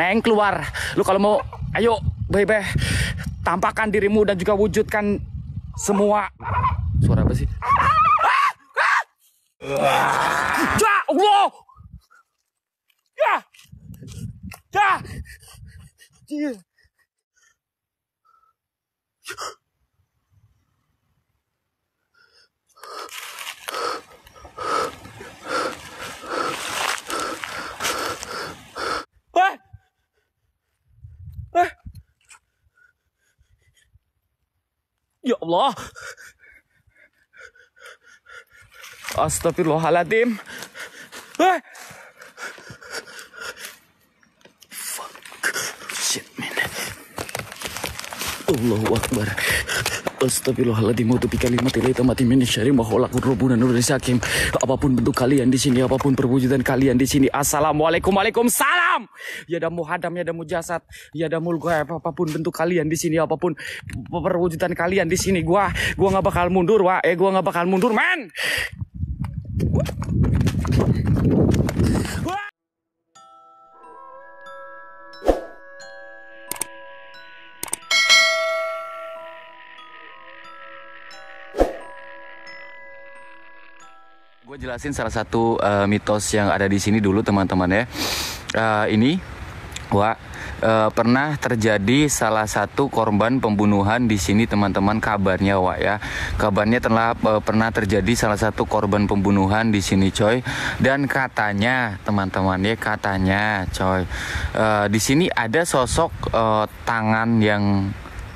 Neng keluar. Lu kalau mau, ayo, bebe, tampakkan dirimu dan juga wujudkan semua. Suara apa sih? Ya Allah! Ya! Ya! Ya! Eh! Eh! Ya Allah. Astagfirullahaladzim. Eh! Fuck. Shit, man. Allahu Akbar. Astagfirullahaladzim wa kalimat ilahi tamati min syari ma. Apa pun bentuk kalian di sini, apa pun perwujudan kalian di sini. Assalamualaikum Waalaikumsalam. Ya ada muhadam, ya ada mujasad, ya ada mulghaib, apa pun bentuk kalian di sini, apa pun perwujudan kalian di sini. Gua gua nggak bakal mundur, wa. Eh gua nggak bakal mundur, man. Gue jelasin salah satu eh, mitos yang ada di sini dulu teman-teman ya. Eh, ini, wah eh, pernah terjadi salah satu korban pembunuhan di sini teman-teman kabarnya wah ya. Kabarnya telah eh, pernah terjadi salah satu korban pembunuhan di sini coy. Dan katanya teman-teman ya katanya coy. eh, di sini ada sosok eh, tangan yang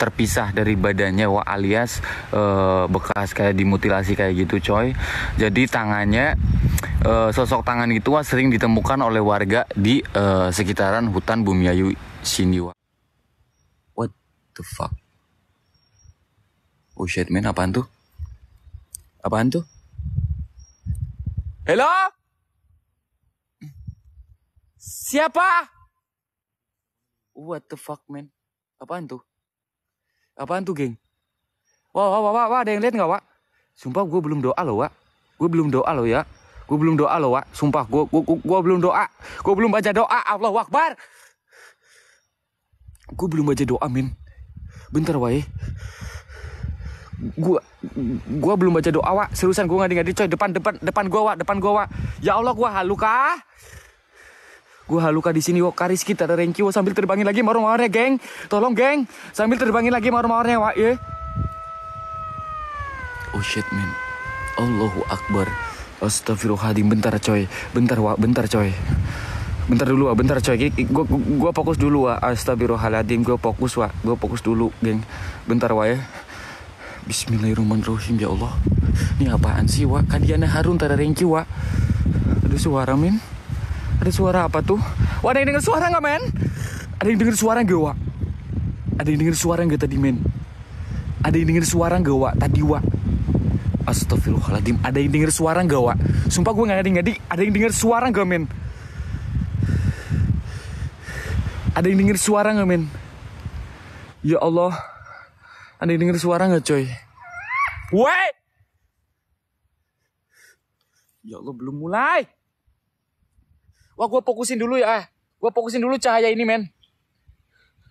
terpisah dari badannya wah alias eh, bekas kayak dimutilasi kayak gitu coy. Jadi tangannya eh, sosok tangan itu wah sering ditemukan oleh warga di eh, sekitaran hutan Bumiayu sini wah what the fuck? Oh shit man apaan tuh? Apaan tuh? Hello? Siapa? What the fuck man apaan tuh Apaan tuh, geng? Wah, wah, wah, wah, ada yang lihat nggak, Wak? Sumpah gue belum doa loh, Wak. Gue belum doa loh ya. Gue belum doa loh, Wak. Sumpah, gue gue gue belum doa. Gue belum baca doa. Allah Akbar. Gue belum baca doa, min. Bentar, Wak. Gue gue belum baca doa, Wak. Seriusan gue ngadi-ngadi, coy. Depan, depan, depan gue, Wak. Depan gue, Wak. Ya Allah, gue halu kah? Gue haluka di sini wak karis kita ada rengki wak sambil terbangin lagi maror-marornya geng. Tolong geng, sambil terbangin lagi maror-marornya wak ya. Oh shit man. Allahu Akbar. Astagfirullahaladzim bentar coy. Bentar wak, bentar coy. Bentar dulu wak, bentar coy. Gue gua fokus dulu wak. Astagfirullahaladzim gue fokus wak. Gue fokus dulu geng. Bentar wak ya. Bismillahirrahmanirrahim ya Allah. Ini apaan sih wak? Kadiana Harun tada rengki wak. Ada suara men. Ada suara apa tuh? Wah, ada yang denger suara nggak, men? Ada yang denger suara nggak, Wak? Ada yang denger suara nggak tadi, men? Ada yang denger suara nggak, Wak? Tadi, Wak. Astagfirullahaladzim. Ada yang denger suara nggak, Wak? Sumpah gue nggak ngadi-ngadi. Ada yang denger suara nggak, men? Ada yang denger suara nggak, men? Ya Allah. Ada yang denger suara nggak, coy? Wait! Ya Allah, belum mulai. Wah, gue fokusin dulu ya. Gue fokusin dulu cahaya ini, men.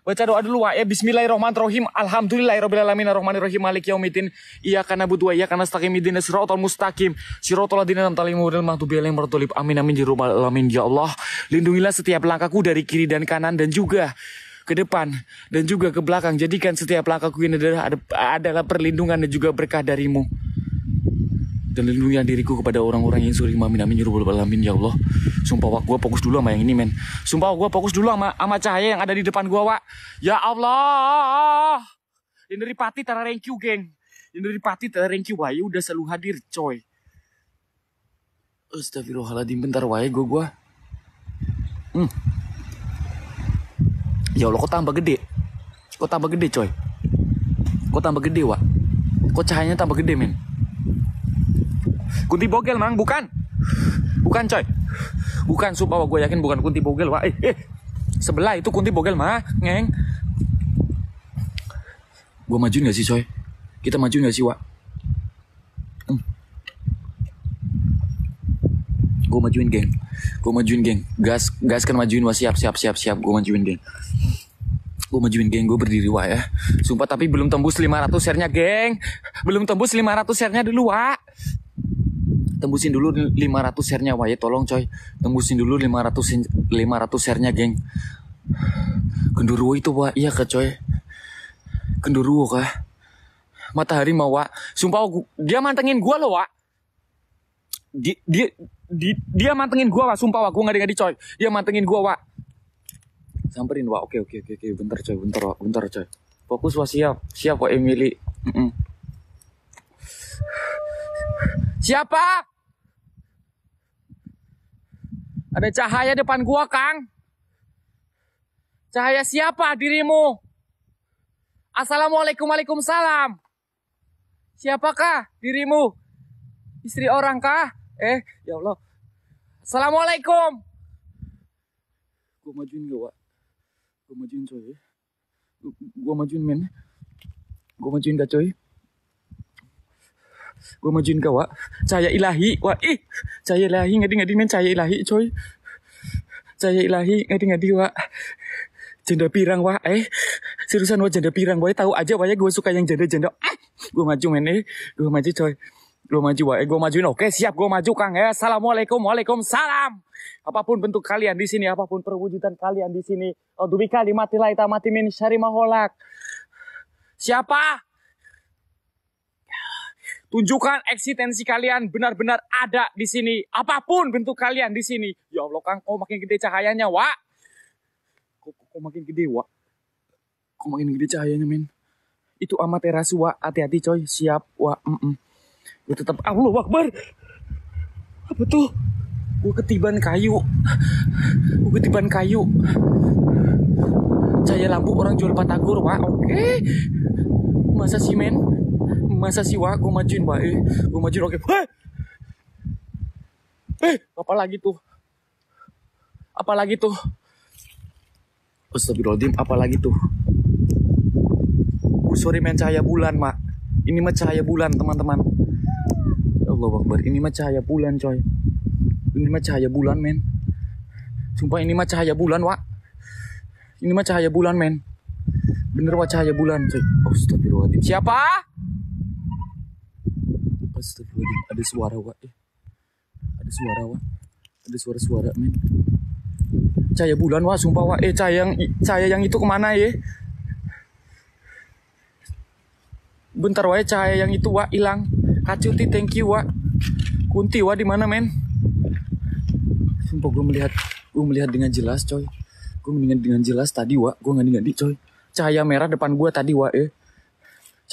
Baca doa dulu, wah. Ya, Bismillahirrahmanirrahim. Alhamdulillahirrahmanirrahim. Ar-Rahmanirrahim. Malik yaumiddin. Iya karena butuh iya karena staqim idin siratal mustaqim. Ladzina an'amta alaihim ghairil maghdubi alaihim waladdallin. Amin amin ya rabbal alamin ya Allah. Lindungilah setiap langkahku dari kiri dan kanan dan juga ke depan dan juga ke belakang. Jadikan setiap langkahku ini adalah adalah perlindungan dan juga berkah darimu dan lindungilah diriku kepada orang-orang yang suri. Amin amin ya rabbal alamin ya Allah. Sumpah wak gue fokus dulu sama yang ini men. Sumpah gue fokus dulu sama sama cahaya yang ada di depan gue wak. Ya Allah. Ini dari pati thank you geng. Ini dari pati thank you wah ya udah selalu hadir coy. Astagfirullahaladzim bentar wae gue gue hmm. ya Allah kok tambah gede? Kok tambah gede coy? Kok tambah gede wak? Kok cahayanya tambah gede men Kunti Bogel mang bukan bukan coy bukan sumpah gue yakin bukan Kunti Bogel wah eh, eh sebelah itu Kunti Bogel mah ngeng gue maju nggak sih coy kita maju nggak sih wak hmm. Gue majuin geng. Gue majuin geng. Gas gas kan majuin wah siap siap siap siap. Gue majuin geng. Gue majuin geng, gue berdiri wah ya. Sumpah tapi belum tembus 500 share-nya geng. Belum tembus 500 share-nya dulu wah. Tembusin dulu 500 share-nya ya tolong coy. Tembusin dulu 500 500 share-nya geng. Genduruwo itu wah iya kah coy. Genduruwo kah? Matahari mau wah. Sumpah gua- dia mantengin gua loh wah. Dia, dia, di- dia mantengin gua wah. Sumpah wah gua nggak ngadi coy. Dia mantengin gua wah. Samperin wah. Oke oke oke oke. Bentar coy. Bentar wah. Bentar coy. Fokus wah siap. Siap wah Emily. Mm-mm. Siapa? Ada cahaya depan gua, Kang. Cahaya siapa dirimu? Assalamualaikum Waalaikumsalam. Siapakah dirimu? Istri orang kah? Eh, ya Allah. Assalamualaikum. Gua majuin gak? Gua majuin coy. Gua, gua majuin men. Gua majuin gak coy? Gua majuin gak, Wak? Cahaya ilahi, Wak. Ih, cahaya ilahi ngadi-ngadi men. Cahaya ilahi coy. Cahaya ilahi ngadi-ngadi, Wak. Janda pirang wah eh. Seriusan wah janda pirang wah tahu aja wah ya gue suka yang janda janda ah, gue maju men eh. Gue maju coy. Gue maju wah eh. Gue majuin. Oke siap gue maju kang ya. Assalamualaikum waalaikumsalam. Apa pun bentuk kalian di sini apa pun perwujudan kalian di sini oh dubi kalimati laita mati min syari maholak. Siapa tunjukkan eksistensi kalian benar-benar ada di sini. Apa pun bentuk kalian di sini. Ya Allah kang oh makin gede cahayanya wah kok, kok, kok makin gede wak? Kok makin gede cahayanya men? Itu amaterasu wak. Hati-hati coy. Siap wak. Mm -mm. gue tetap Allah Akbar. Apa tuh? Gue ketiban kayu. Gue ketiban kayu. Cahaya lampu orang jual patagor wak. Oke. Masa sih men masa sih wak gue majuin wak eh gue majuin oke Hei! eh apa lagi tuh apa lagi tuh Astagfirullahaladzim, apalagi tuh? Oh, sorry men, cahaya bulan, mak. Ini mah cahaya bulan, teman-teman. Ya Allah Akbar, ini mah cahaya bulan, coy. Ini mah cahaya bulan, men. Sumpah ini mah cahaya bulan, wak. Ini mah cahaya bulan, men. Bener wak cahaya bulan, coy. Astagfirullahaladzim. Siapa? Astagfirullahaladzim, ada suara, wak. Eh. Ada suara, wak. Ada suara-suara, men? Cahaya bulan wah sumpah wah eh cahaya yang cahaya yang itu ke mana ya? Bentar wah cahaya yang itu wah hilang. Kacuti thank you wah kunti wah di mana men? Sumpah gue melihat gue melihat dengan jelas coy. Gue melihat dengan jelas tadi wah gue nggak ngadi coy. Cahaya merah depan gue tadi wah eh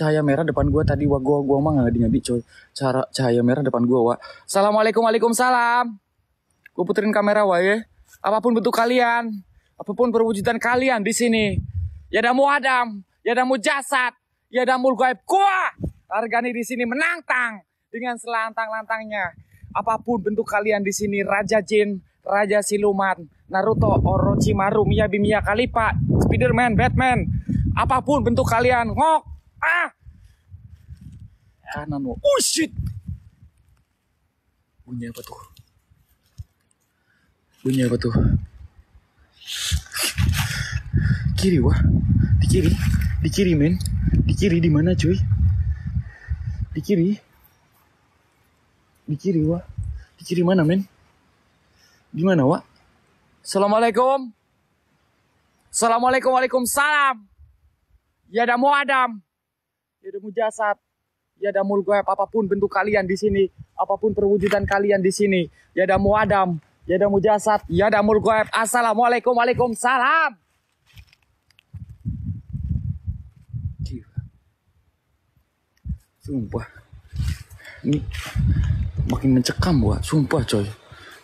cahaya merah depan gue tadi wah gue gue mah nggak ngadi coy cara cahaya merah depan gue wah assalamualaikum waalaikumsalam gue puterin kamera wah ya apa pun bentuk kalian, apa pun perwujudan kalian di sini. Ya damu Adam, ya damu jasad, ya damul gaib kuah. Hargani di sini menantang dengan selantang-lantangnya. Apa pun bentuk kalian di sini, Raja Jin, Raja Siluman, Naruto, Orochimaru, Miyabi, Miya Khalifa, Spiderman, Batman. Apa pun bentuk kalian, ngok, ah. Kanan, oh shit. Bunyi apa tuh? Bunyi apa tuh? Kiri wah, di kiri, di kiri men, di kiri di mana cuy? Di kiri, di kiri wah, di kiri mana men? Di mana wah? Assalamualaikum. Assalamualaikum waalaikumsalam. Ya damu Adam, ya damu jasad, ya damul gue apa pun bentuk kalian di sini, apa pun perwujudan kalian di sini, ya damu Adam, Ya damu jasad, ya damul goib. Assalamualaikum, waalaikumsalam. Sumpah. Ini makin mencekam, Wak. Sumpah, coy.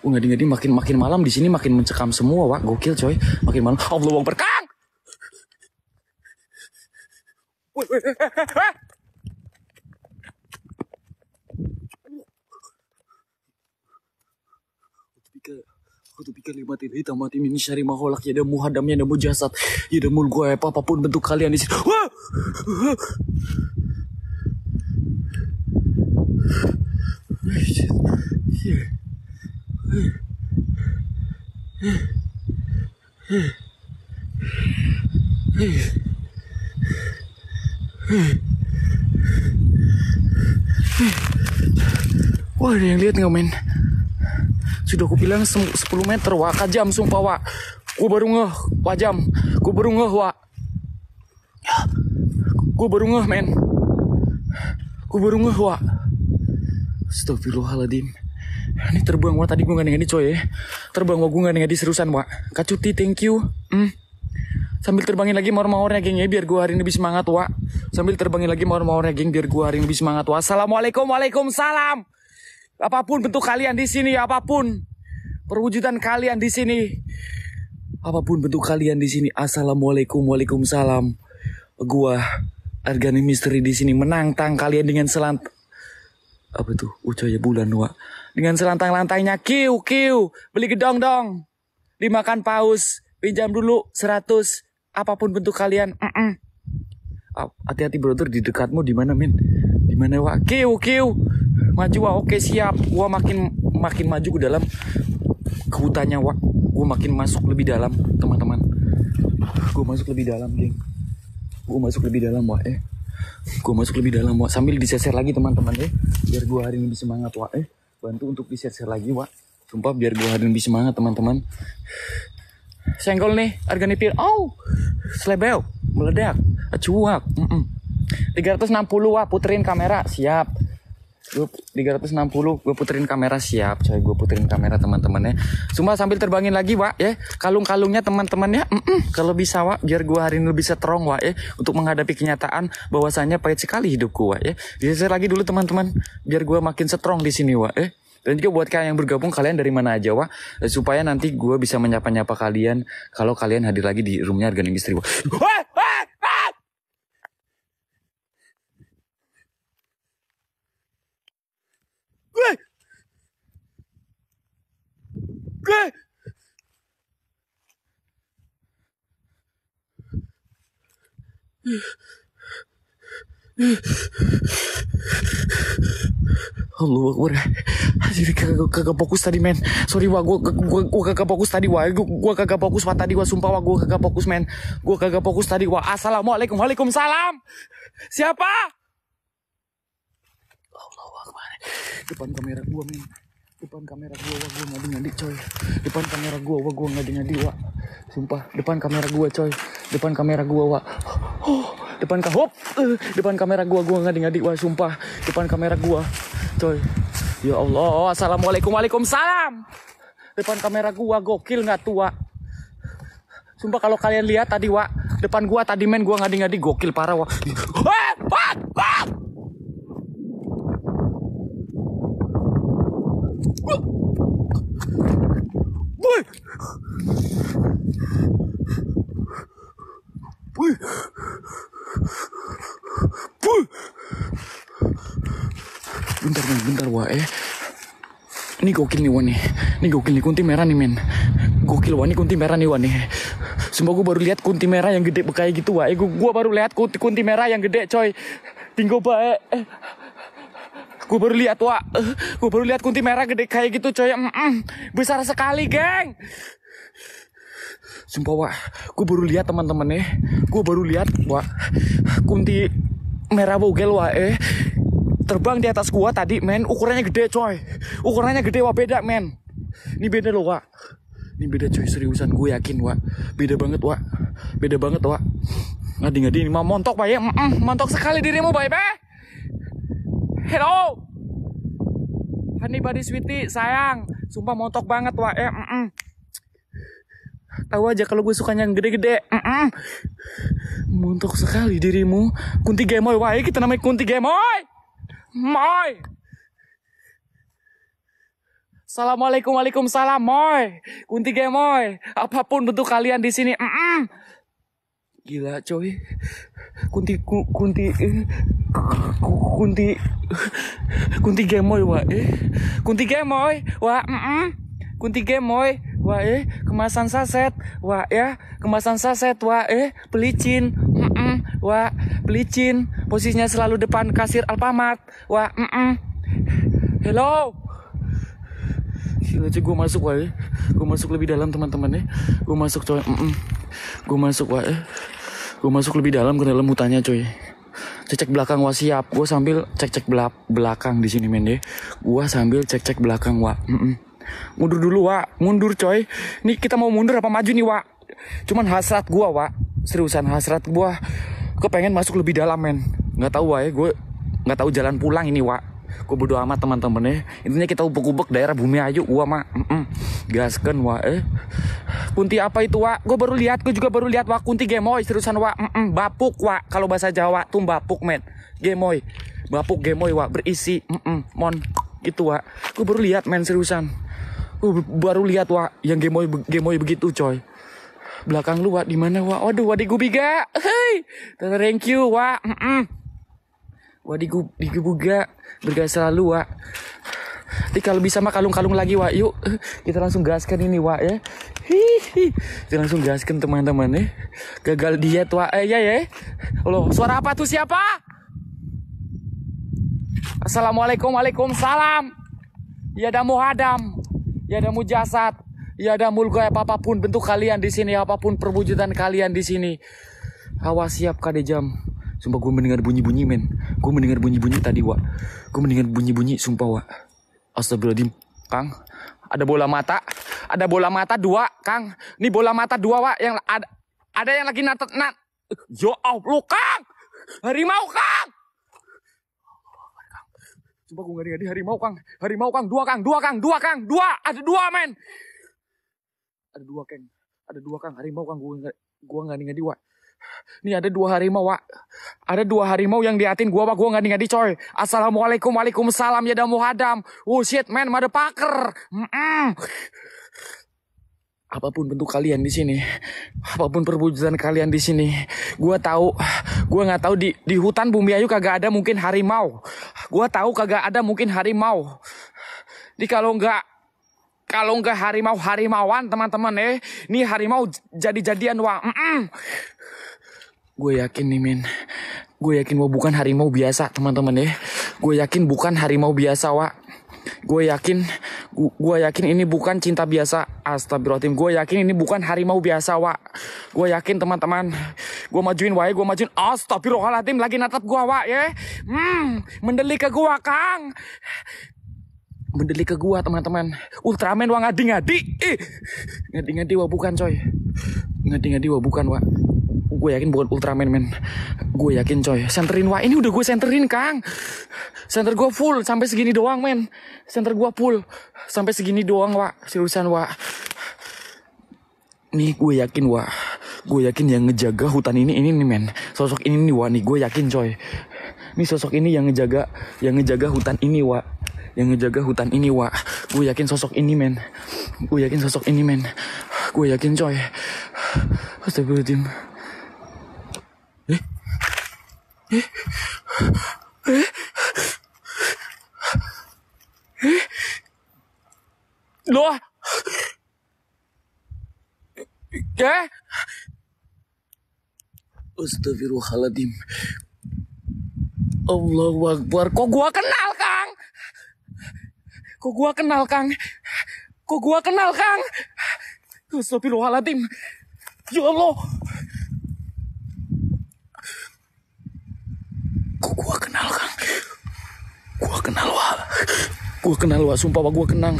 Oh, ngadi-ngadi makin makin malam di sini makin mencekam semua, Wak. Gokil, coy. Makin malam. Allah Akbar. Kang! Woi, woi, eh, eh, lima tidak hitam mati ini syari maholak ya ada muhadamnya ada mujasad ya ada mul gue apa pun bentuk kalian di sini. Wah! Wah ada yang lihat nggak men? Sudah aku bilang sem- 10 meter wah kajam sumpah wah. Gue baru ngeh wajam. Gue baru ngeh wah. Gue baru ngeh men. Gue baru ngeh wah. Astagfirullahaladzim. Ini terbang wah tadi gue gak ngadi coy ya. Terbang wah gue gak ngadi seriusan wah. Kacuti thank you. Hmm. Sambil terbangin lagi mawar-mawarnya geng ya biar gue hari ini lebih semangat wah. Sambil terbangin lagi mawar-mawarnya geng biar gue hari ini lebih semangat wah. Assalamualaikum waalaikumsalam. Apa pun bentuk kalian di sini, apa pun perwujudan kalian di sini, apa pun bentuk kalian di sini, assalamualaikum waalaikumsalam. Gua Argani Misteri di sini menantang kalian dengan selant apa tuh ucaya bulan wa dengan selantang-lantainya kiu kiu. Beli gedong dong. Dimakan paus. Pinjam dulu 100 apa pun bentuk kalian Mm-mm. Ah, hati-hati brother di dekatmu di mana min? Di mana wa kiu kiu maju wa oke siap. Gua makin makin maju ke dalam ke hutannya wa gua makin masuk lebih dalam teman-teman. Gua masuk lebih dalam geng. Gua masuk lebih dalam wa eh. Gua masuk lebih dalam wa sambil diseser lagi teman-teman eh. Biar gua hari ini lebih semangat wa eh. Bantu untuk diseser lagi wa sumpah biar gua hari ini lebih semangat teman-teman. Senggol nih harga nipir oh selebel meledak cuak. Mm -mm. 360 wah puterin kamera siap gue 360 gue puterin kamera. Siap coy gue puterin kamera teman-temannya. Cuma sambil terbangin lagi wa ya. Kalung-kalungnya teman-temannya mm -mm, kalau bisa wa biar gue hari ini lebih strong wa ya untuk menghadapi kenyataan bahwasanya pahit sekali hidupku wa ya. Diseser lagi dulu teman-teman biar gue makin strong di sini wa ya. Dan juga buat kalian yang bergabung kalian dari mana aja wah supaya nanti gue bisa menyapa-nyapa kalian kalau kalian hadir lagi di roomnya harga misteri wah wah! Gue. Gue. Allah Akbar Jadi kagak, kagak fokus tadi men. Sorry wah gua, gua, gua kagak fokus tadi wah gua, gua kagak fokus wah tadi wah Sumpah wah gua kagak fokus men. Gua kagak fokus tadi wah Assalamualaikum. Waalaikumsalam. Siapa? Allah Akbar Depan kamera gua men Depan kamera gua wah gua ngadi ngadi coy. Depan kamera gua wah gua ngadi ngadi wah. Sumpah depan kamera gua coy. Depan kamera gua wah. Oh, Depan ka hop. Eh, Depan kamera gua gua ngadi ngadi wah sumpah. Depan kamera gua coy. Ya Allah Assalamualaikum Waalaikumsalam. Depan kamera gua gokil nggak tua Sumpah kalau kalian lihat tadi wa Depan gua tadi men gua ngadi-ngadi gokil parah wa Wah, wah, wah. Woi. Woi. Woi. Bentar men, bentar wah eh. Ini gokil nih Wan nih. Ini gokil nih kunti merah nih men. Gokil Wan ini kunti merah nih Wan nih. Gue baru lihat kunti merah yang gede kayak gitu wah. Eh, gue, baru lihat kunti, kunti merah yang gede coy. Tinggal bae. Eh. Gue baru lihat wah. Eh, gue baru lihat kunti merah gede kayak gitu coy. Mm -mm. Besar sekali geng. Sumpah wah, gue baru lihat teman-teman eh. Gue baru lihat wah, kunti merah bogel wah eh. Terbang di atas gua tadi men, ukurannya gede coy. Ukurannya gede wah beda men. Ini beda loh wah. Ini beda coy seriusan gue yakin wah. Beda banget wah. Beda banget wah. Ngadi ngadi ini mah montok pak ya. Montok sekali dirimu baik Hello. Honey Buddy Sweetie sayang. Sumpah montok banget wah. Eh, mm -mm. Tahu aja kalau gue sukanya yang gede-gede. Mm -mm. Montok sekali dirimu. Kunti gemoy wah. Kita namanya kunti gemoy. Moy. Assalamualaikum Waalaikumsalam Moy. Kunti gemoy. Apa pun bentuk kalian di sini. Mm -mm. Gila coy. Kunti ku, kunti eh, ku- kunti kunti gemoy wa eh. Kunti gemoy wa mm -mm. Kunti gemoy wa eh kemasan saset wa ya kemasan saset wa eh pelicin mm -mm. wa pelicin posisinya selalu depan kasir Alfamart wa mm -mm. Hello Gila cuy, gue masuk wae. Gue masuk lebih dalam teman-teman ya. Gue masuk coy. Gue masuk wae. Gue masuk lebih dalam ke dalam hutannya coy. Cek-cek belakang wah siap. Gue sambil cek-cek belak belakang di sini men deh. Gue sambil cek-cek belakang wah. Mm -mm. Mundur dulu wa, mundur coy. Nih kita mau mundur apa maju nih wa? Cuman hasrat gua wa, seriusan hasrat gua kepengen masuk lebih dalam men. Nggak tahu wa ya, gue nggak tahu jalan pulang ini wa. Gue bodo amat teman-teman ya. Intinya kita ubek-ubek daerah bumi ayu gua mah. Mm -mm. Gasken wa eh. Kunti apa itu wa? Gue baru lihat, gue juga baru lihat wa kunti gemoy seriusan wa. Mm -mm. Bapuk wa kalau bahasa Jawa tuh bapuk men. Gemoy. Bapuk gemoy wa berisi. Mm -mm. Mon gitu wa. Gue baru lihat men seriusan. Uh, baru lihat wa yang gemoy gemoy begitu coy. Belakang lu wa di mana wa? Waduh, wa di Gubiga. Hei, thank you wa. Mm -mm. Wa di, gu, di Gubiga bergas selalu wa. Tapi kalau bisa mah kalung-kalung lagi wa. Yuk, kita langsung gaskan ini wa ya. Hihi. Kita langsung gaskan teman-teman ya. Gagal diet wa. Eh ya ya. Loh, suara apa tuh siapa? Assalamualaikum, waalaikumsalam. Ya ada muhadam ya ada mujasad, ya ada mulga apa pun bentuk kalian di sini, apa pun perwujudan kalian di sini. Awas siap kade jam. Sumpah gue mendengar bunyi-bunyi men. Gue mendengar bunyi-bunyi tadi wa. Gue mendengar bunyi-bunyi sumpah wa. Astagfirullahaladzim. Kang, ada bola mata. Ada bola mata dua, Kang. Ini bola mata dua wa yang ada ada yang lagi natet nat. Yo Allah, Kang. Harimau, Kang. Coba gue ngadi harimau kang, harimau kang, dua kang, dua kang, dua kang, dua, ada dua men, ada dua kang, ada dua kang, harimau kang, gue gue ngadi ngadi wa. Ini ada dua harimau wa, ada dua harimau yang diatin gue wa, gue ngadi ngadi coy. Assalamualaikum, waalaikumsalam ya damu hadam. Oh shit man, motherfucker. Mm -mm apa pun bentuk kalian di sini, apa pun perwujudan kalian di sini, gue tahu, gue nggak tahu di di hutan bumi ayu kagak ada mungkin harimau, gue tahu kagak ada mungkin harimau. Di kalau nggak kalau nggak harimau harimauan teman-teman eh, ini harimau jadi-jadian wah. Mm -mm. Gue yakin nih men, gue yakin wah bukan harimau biasa teman-teman ya, gue yakin bukan harimau biasa wah Gue yakin, gue yakin ini bukan cinta biasa. Astagfirullahaladzim, gue yakin ini bukan harimau biasa, Wak. Gue yakin teman-teman, gue majuin wae, gue majuin. Astagfirullahaladzim, lagi natap gue, Wak, ya. Hmm, mendelik ke gue, Kang. Mendelik ke gue, teman-teman. Ultraman, Wak, ngadi-ngadi. Ih, ngadi-ngadi, Wak, bukan, coy. Ngadi-ngadi, Wak, bukan, Wak gue yakin bukan Ultraman men. Gue yakin coy. Senterin wah ini udah gue senterin kang. Center gue full sampai segini doang men. Center gue full sampai segini doang wah seriusan wah nih gue yakin wah gue yakin yang ngejaga hutan ini ini nih men. Sosok ini nih wah nih gue yakin coy. Ini sosok ini yang ngejaga yang ngejaga hutan ini wah yang ngejaga hutan ini wah gue yakin sosok ini men. Gue yakin sosok ini men. Gue yakin coy. Astagfirullahaladzim? Eh? Eh? Eh? Loh? Eh? Astagfirullahaladzim. Allahu Akbar. Kok gua kenal, Kang? Kok gua kenal, Kang? Kok gua kenal, Kang? Astagfirullahaladzim. Ya Allah. Kok gua kenal kang? Gua kenal wa. Gua kenal wa, sumpah wa gua kenal.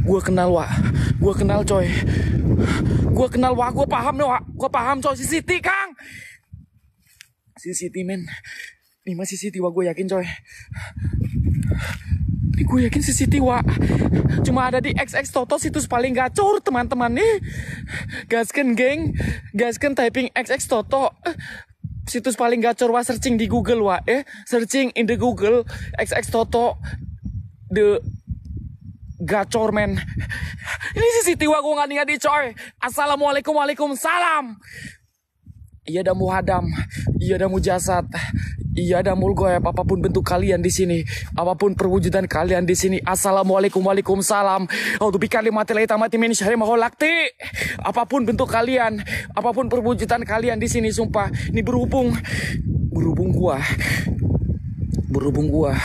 Gua kenal wa. Gua kenal coy. Gua kenal wa, gua paham nih wa. Gua paham coy, si Siti kang. Si Siti men. Ini masih Siti wa, gue yakin coy. Ini gue yakin si Siti wa. Cuma ada di XX Toto situs paling gacor teman-teman nih. Gaskan geng. Gaskan typing XX Toto situs paling gacor wah searching di Google wah eh searching in the Google XX Toto the gacor men ini si Siti wah gue nggak di coy assalamualaikum waalaikumsalam iya ada muhadam iya ada mujasad Iya ada mulgoy apa pun bentuk kalian di sini, apa pun perwujudan kalian di sini. Assalamualaikum waalaikumsalam. Oh tuh kalimat lain tamati min syahri maholakti. Apa pun bentuk kalian, apa pun perwujudan kalian di sini, sumpah. Ini berhubung, berhubung gua berhubung gua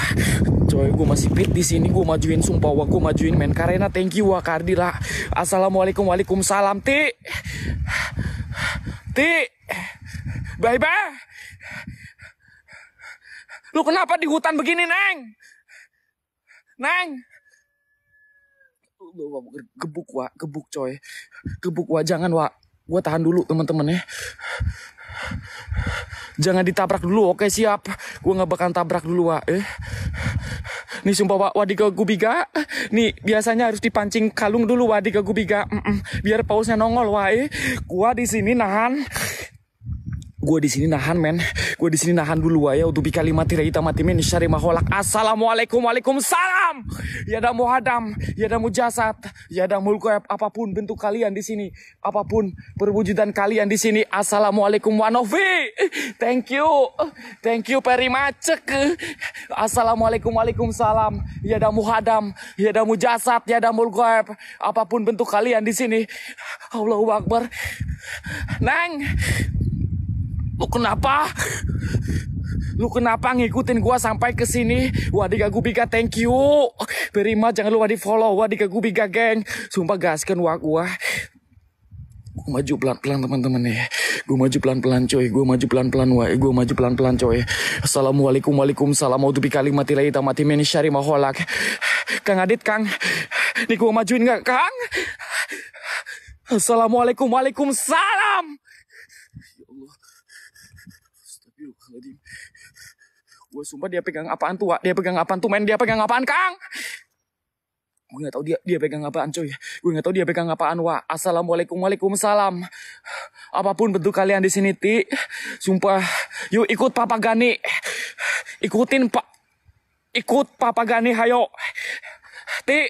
coy gua masih fit di sini gua majuin sumpah wah gua majuin men karena thank you wah Kardila assalamualaikum waalaikumsalam ti. Ti. Bye bye. Lu kenapa di hutan begini neng? Neng? Gebuk wa gebuk coy. Gebuk wa jangan wa gua tahan dulu teman-teman ya Jangan ditabrak dulu, oke siap. Gue nggak bakal tabrak dulu, Wak. Eh. Nih sumpah Wak, Wadika Gubiga. Nih biasanya harus dipancing kalung dulu Wadika Gubiga. Mm -mm. Biar pausnya nongol, Wak. Eh. Gua di sini nahan Gue di sini nahan men, gue di sini nahan dulu ya untuk bikali mati kita mati men syari maholak. Assalamualaikum waalaikumsalam. Ya ada muhadam, ya ada mujasat, ya ada mulku apa pun bentuk kalian di sini, apa pun perwujudan kalian di sini. Assalamualaikum wanofi. Thank you, thank you very much. Assalamualaikum waalaikumsalam. Ya ada muhadam, ya ada mujasat, ya ada mulku apa pun bentuk kalian di sini. Allahu Akbar. Nang, Lu kenapa? Lu kenapa ngikutin gua sampai ke sini? Wadiga Gubiga thank you. Much jangan lupa di follow Wadiga Gubiga geng. Sumpah gaskan wa gua. Gua maju pelan-pelan teman-teman ya. Gue maju pelan-pelan coy. Gue maju pelan-pelan wa. Gue maju pelan-pelan coy. Assalamualaikum waalaikumsalam. Mau tuh kalimati lahi tamati meni syari maholak. Kang Adit Kang. Nih gue majuin gak Kang? Assalamualaikum waalaikumsalam. Astagfirullahaladzim. Gue sumpah dia pegang apaan tuh. Dia pegang apaan tuh, men. Dia pegang apaan, Kang? Gue gak tahu dia dia pegang apaan, coy. Gue gak tahu dia pegang apaan, Wak. Assalamualaikum, waalaikumsalam. Apa pun bentuk kalian di sini, Ti. Sumpah. Yuk ikut Papa Gani. Ikutin, Pak. Ikut Papa Gani, hayo. Ti.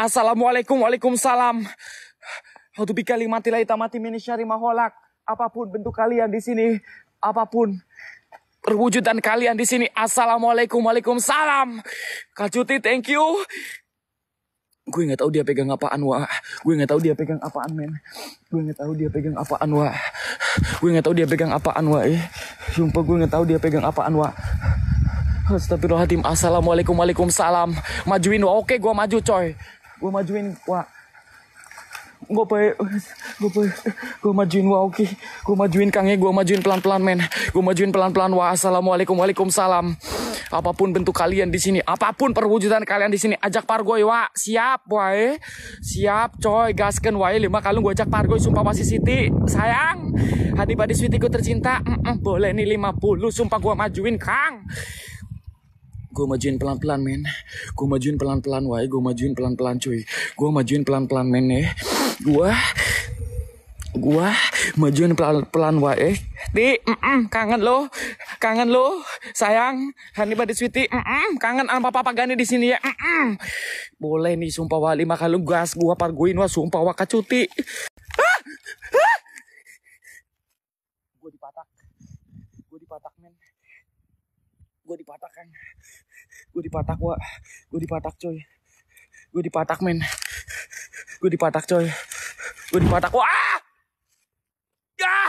Assalamualaikum, waalaikumsalam. Hautu bikali mati lai tamati minisyari maholak. Apa pun bentuk kalian di sini, apa pun perwujudan kalian di sini. Assalamualaikum, waalaikumsalam. Kak Cuti, thank you. Gue nggak tahu dia pegang apaan, wah. Gue nggak tahu dia pegang apaan, men. Gue nggak tahu dia pegang apaan, wah. Gue nggak tahu dia pegang apaan, wah. Eh. Sumpah gue nggak tahu dia pegang apaan, wah. Astagfirullahaladzim. Assalamualaikum, waalaikumsalam. Majuin, wah. Oke, gue maju, coy. Gue majuin, wah gue pe gue pe gue majuin wah oke gue majuin kangnya gue majuin pelan pelan men. Gue majuin pelan pelan wah assalamualaikum waalaikumsalam apa pun bentuk kalian di sini apa pun perwujudan kalian di sini ajak pargoy wah siap wae. Siap coy. Gasken wae lima kalung gue ajak pargoy sumpah masih siti. Sayang hati pada ku tercinta. Mm -mm, boleh nih 50 sumpah gue majuin kang gue majuin pelan-pelan men. Gue majuin pelan-pelan wae gue majuin pelan-pelan cuy. Gue majuin pelan-pelan men ya gua gua majuin pelan-pelan wae di mm -mm, kangen lo. Kangen lo sayang. Hani Badi Sweety mm -mm, kangen sama papa Gani di sini ya mm -mm. boleh nih sumpah wa lima kali gas gua parguin wa sumpah wa kacuti. Gua dipatak. Gua dipatak men. Gua dipatak gua dipatak wa gua dipatak coy gua dipatak men Gue dipatak coy. Gue dipatak. Wah! Ya!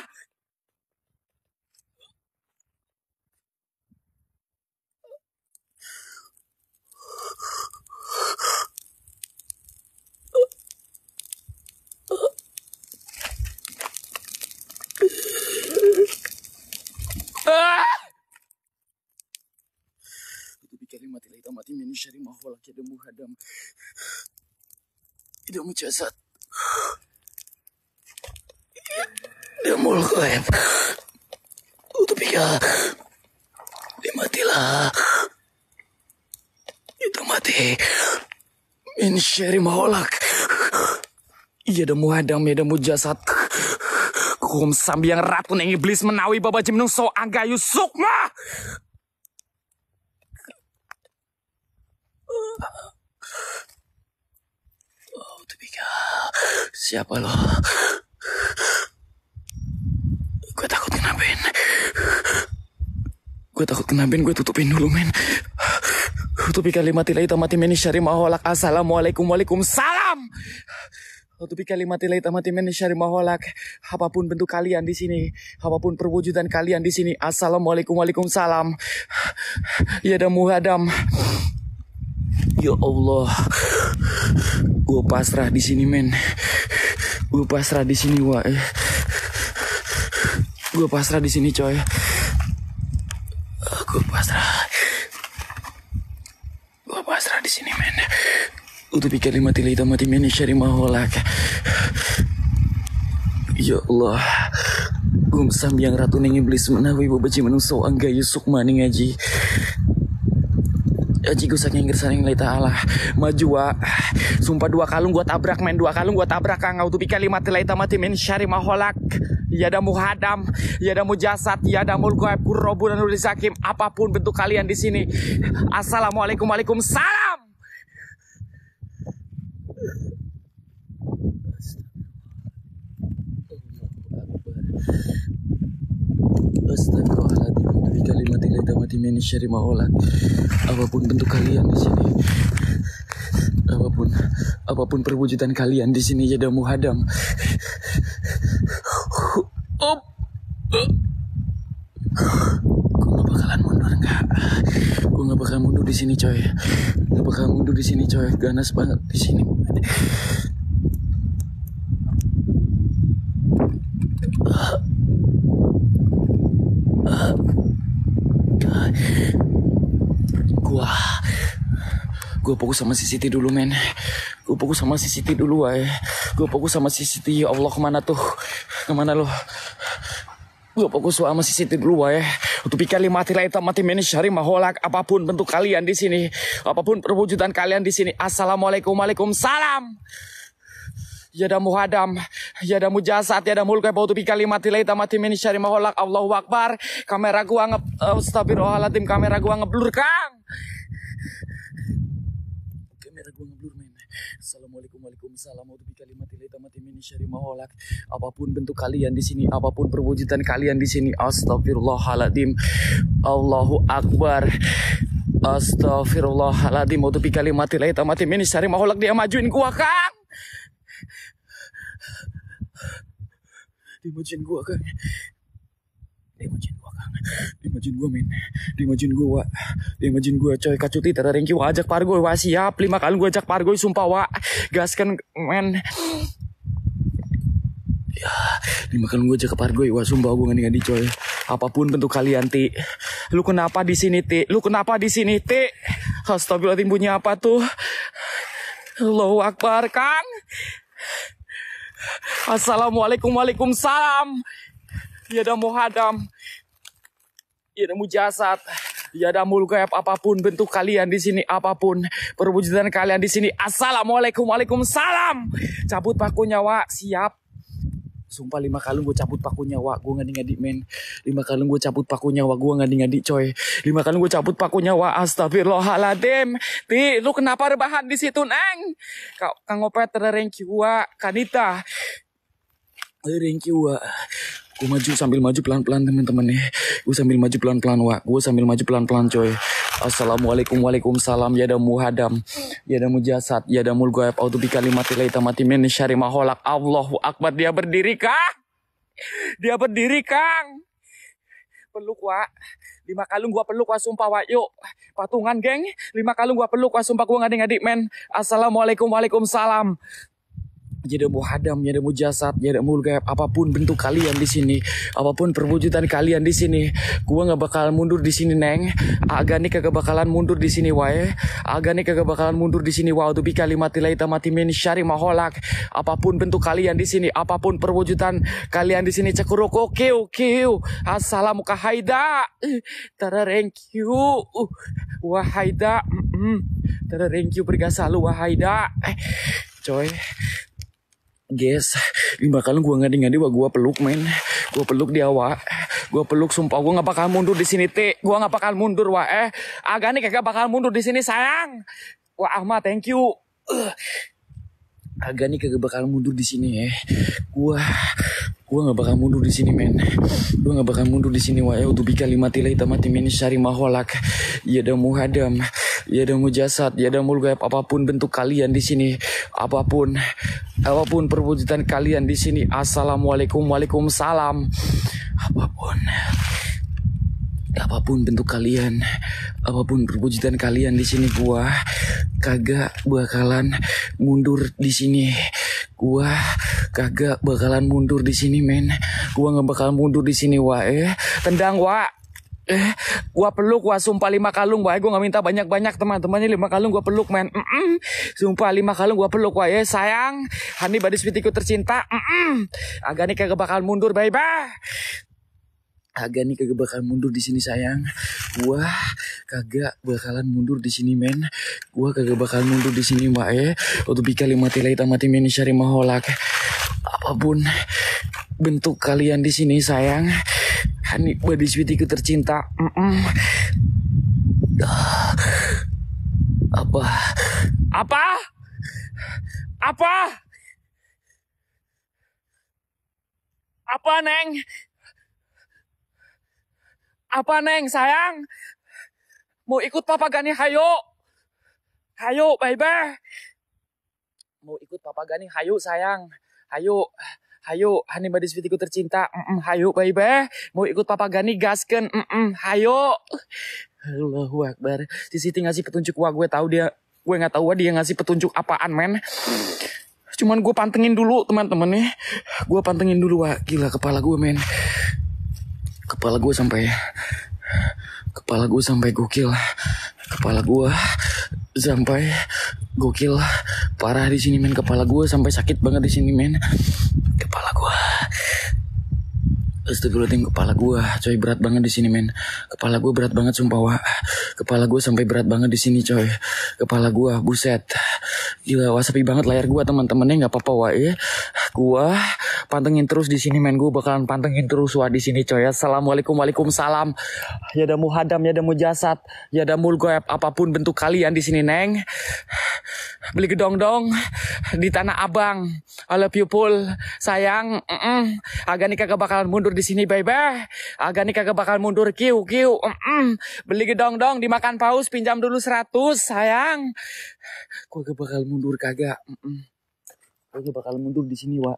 Mati lagi mati manusia di mahwal menjasad dia muluk untuk pikir dia matilah itu mati. Min syari maholak iya dah muhadam ya dah mujasad kum sambiang ratu neng iblis menawi baba jemnung so agayu sukma Siapa lo? Gue takut kenapin. Gue takut kenapin, gue tutupin dulu men. Tutupi kalimat ilahi tamati meni syari maholak. Assalamualaikum waalaikumsalam. Untuk kalimat ilai tamati men syari maholak. Apa pun bentuk kalian di sini, apa pun perwujudan kalian di sini. Assalamualaikum waalaikumsalam. Ya damu hadam. Ya Allah, gue pasrah di sini men. Gue pasrah di sini wa. Gue pasrah di sini coy. Gue pasrah. Gue pasrah di sini men. Untuk kalimat ilai tamati men syari maholak. Ya Allah Gum sambiang ratu ning iblis menawi bebeji menungso angga yusuk maning ngaji Aji gue saking gersaning lai ta'ala Maju wa Sumpah dua kalung gua tabrak men. Dua kalung gua tabrak kang. Autu bika lima tilai tamati min syari maholak. Yada muhadam Yada mujasad Yada mulgoib Kurrobu dan nulis hakim Apa pun bentuk kalian di sini. Assalamualaikum kalimat ilai tamati min syari maholak Apa pun bentuk kalian di sini. Apa pun Apa pun perwujudan kalian di sini Yada muhadam Op. Gue gak bakalan mundur enggak Gue gak bakalan mundur di sini coy? Gak bakalan mundur di sini coy? Ganas banget di sini Gua Gue fokus sama Siti dulu men. Gue fokus sama si Siti dulu wae Gue fokus sama si Siti Ya Allah ke mana tuh? Ke mana lo? Gue fokus sama si Siti dulu wae Untuk pikali mati lah mati meni syari maholak Apa pun bentuk kalian di sini. Apa pun perwujudan kalian di sini. Assalamualaikum Waalaikumsalam. Yada muhadam, yada mujasad, yada mulka bau tupi kalimat ilai tamati min syari maholak Allahu Akbar. Kamera gua nge astagfirullahaladzim, kamera gua ngeblur Kang. Kamera gua ngeblur men. Assalamualaikum waalaikumsalam wa tupi kalimat ilai tamati min syari maholak. Apa pun bentuk kalian di sini, apa pun perwujudan kalian di sini, astagfirullahaladzim. Allahu Akbar. Astagfirullahaladzim wa tupi kalimat ilai tamati min syari maholak dia majuin gua Kang. Dia majuin gua kan Dia majuin kan majuin gua men Dia majuin gua wa Dia majuin gua coy Kacuti terarengki wa ajak pargoy wa siap Lima kali gua ajak pargoy sumpah wa Gaskan men Ya, lima kali gue ajak pargoy, wah sumpah gue ngadi-ngadi coy. Apa pun bentuk kalian, Ti. Lu kenapa di sini, Ti? Lu kenapa di sini, Ti? Astagfirullahaladzim bunyi apa tuh? Allahu Akbar, Kang. Assalamualaikum Waalaikumsalam. Ya ada muhadam. Ya ada mujasad. Ya ada mulgaib apa pun bentuk kalian di sini apa pun perwujudan kalian di sini. Assalamualaikum Waalaikumsalam. Cabut pakunya wa siap. Sumpah lima kali gue cabut pakunya wa gue ngadi ngadi men. Lima kali gue cabut pakunya wa gue ngadi ngadi coy. Lima kali gue cabut pakunya wa astagfirullahaladzim ti lu kenapa rebahan di situ neng? Kau kang opet terengki wa kanita. Terengki wa gue maju sambil maju pelan pelan teman-teman nih. Gue sambil maju pelan pelan wa gue sambil maju pelan pelan coy. Assalamualaikum Waalaikumsalam Ya ada muhadam Ya ada mujasad Ya ada mulgoyab Autu bikalimati laita mati min syari maholak Allahu Akbar. Dia berdiri kang. Dia berdiri kang. Peluk wa Lima kalung gua peluk wa sumpah wa Yuk. Patungan geng. Lima kalung gua peluk wa sumpah gua ngadik-ngadik men. Assalamualaikum Waalaikumsalam jadi muhadam, jadi mujasad, jadi mulgaib, apa pun bentuk kalian di sini, apa pun perwujudan kalian di sini, gua nggak bakal mundur di sini neng, agak nih kagak bakalan mundur di sini wae, agak nih kagak bakalan mundur di sini wow tuh kalimat mati min syari maholak, apa pun bentuk kalian di sini, apa pun perwujudan kalian di sini cekuruk oke oke, assalamu thank you, wahaida, tara thank you bergasalu wahaida, coy Guys, lima kali gue ngadi-ngadi wah gue peluk main, gue peluk dia wa, gue peluk sumpah gue nggak bakal mundur di sini ti, gue nggak bakal mundur wa eh, agak nih kagak bakal mundur di sini sayang, wah Ahmad thank you, uh. agak nih kagak bakal mundur di sini ya, gue Gua nggak bakal mundur di sini, men. Gua nggak bakal mundur di sini, wa ya utu bika lima tilai tamati min syari maholak. Ya ada muhadam, ya ada mujasad, ya ada mulgaib apa pun bentuk kalian di sini, apa pun, apa pun perwujudan kalian di sini. Assalamualaikum, waalaikumsalam. Apa pun apa pun bentuk kalian, apa pun perwujudan kalian di sini gua kagak bakalan mundur di sini. Gua kagak bakalan mundur di sini, men. Gua nggak bakalan mundur di sini, wa eh. Tendang, wa. Eh, gua peluk, wah sumpah lima kalung, wah gua nggak minta banyak-banyak teman-temannya lima kalung gua peluk, men. Mm -mm. Sumpah lima kalung gua peluk, wah eh sayang, Hani badis pitiku tercinta, mm -mm. agak nih kagak bakal mundur, bye bye. Agak nih kagak bakalan mundur di sini sayang. Gua kagak bakalan mundur di sini men. Gua kagak bakalan mundur di sini mbak eh. Untuk bika lima tilai tamati men syari maholak. Apa pun bentuk kalian di sini sayang. Hani badi sweetiku tercinta. Mm -mm. Apa? Apa? Apa? Apa, Neng? Apa neng sayang? Mau ikut papa gani hayo? Hayo baby. Mau ikut papa gani hayo sayang. Hayo. Hayo, Hani badis fitiku tercinta. Mm -mm, hayo baby. Mau ikut papa gani gasken. Mm -mm, hayo. Allahu Akbar. Si Siti ngasih petunjuk wah gue tahu dia gue nggak tahu dia ngasih petunjuk apaan men cuman gue pantengin dulu teman-teman nih gue pantengin dulu wah gila kepala gue men kepala gue sampai kepala gue sampai gokil. Kepala gue sampai gokil. Parah di sini men. Kepala gue sampai sakit banget di sini men. Kepala gue Astagfirullahaladzim kepala gue coy berat banget di sini men. Kepala gue berat banget sumpah wa kepala gue sampai berat banget di sini coy. Kepala gue buset. Gila wasapi banget layar gue teman-temannya nggak apa-apa wa ya. Gue pantengin terus di sini men. Gue bakalan pantengin terus wa di sini coy assalamualaikum waalaikumsalam ya ada muhadam ya ada mujasad ya ada mulgoeb apa pun bentuk kalian di sini neng. Beli gedong dong di tanah abang. I love sayang. Mm -mm. agak nih kagak bakalan mundur di sini baby agak nih kagak bakalan mundur. Kiu kiu. Mm -mm. beli gedong dong dimakan paus pinjam dulu 100 sayang. Gue gak bakal mundur kagak? Mm -mm. gue bakal mundur di sini wa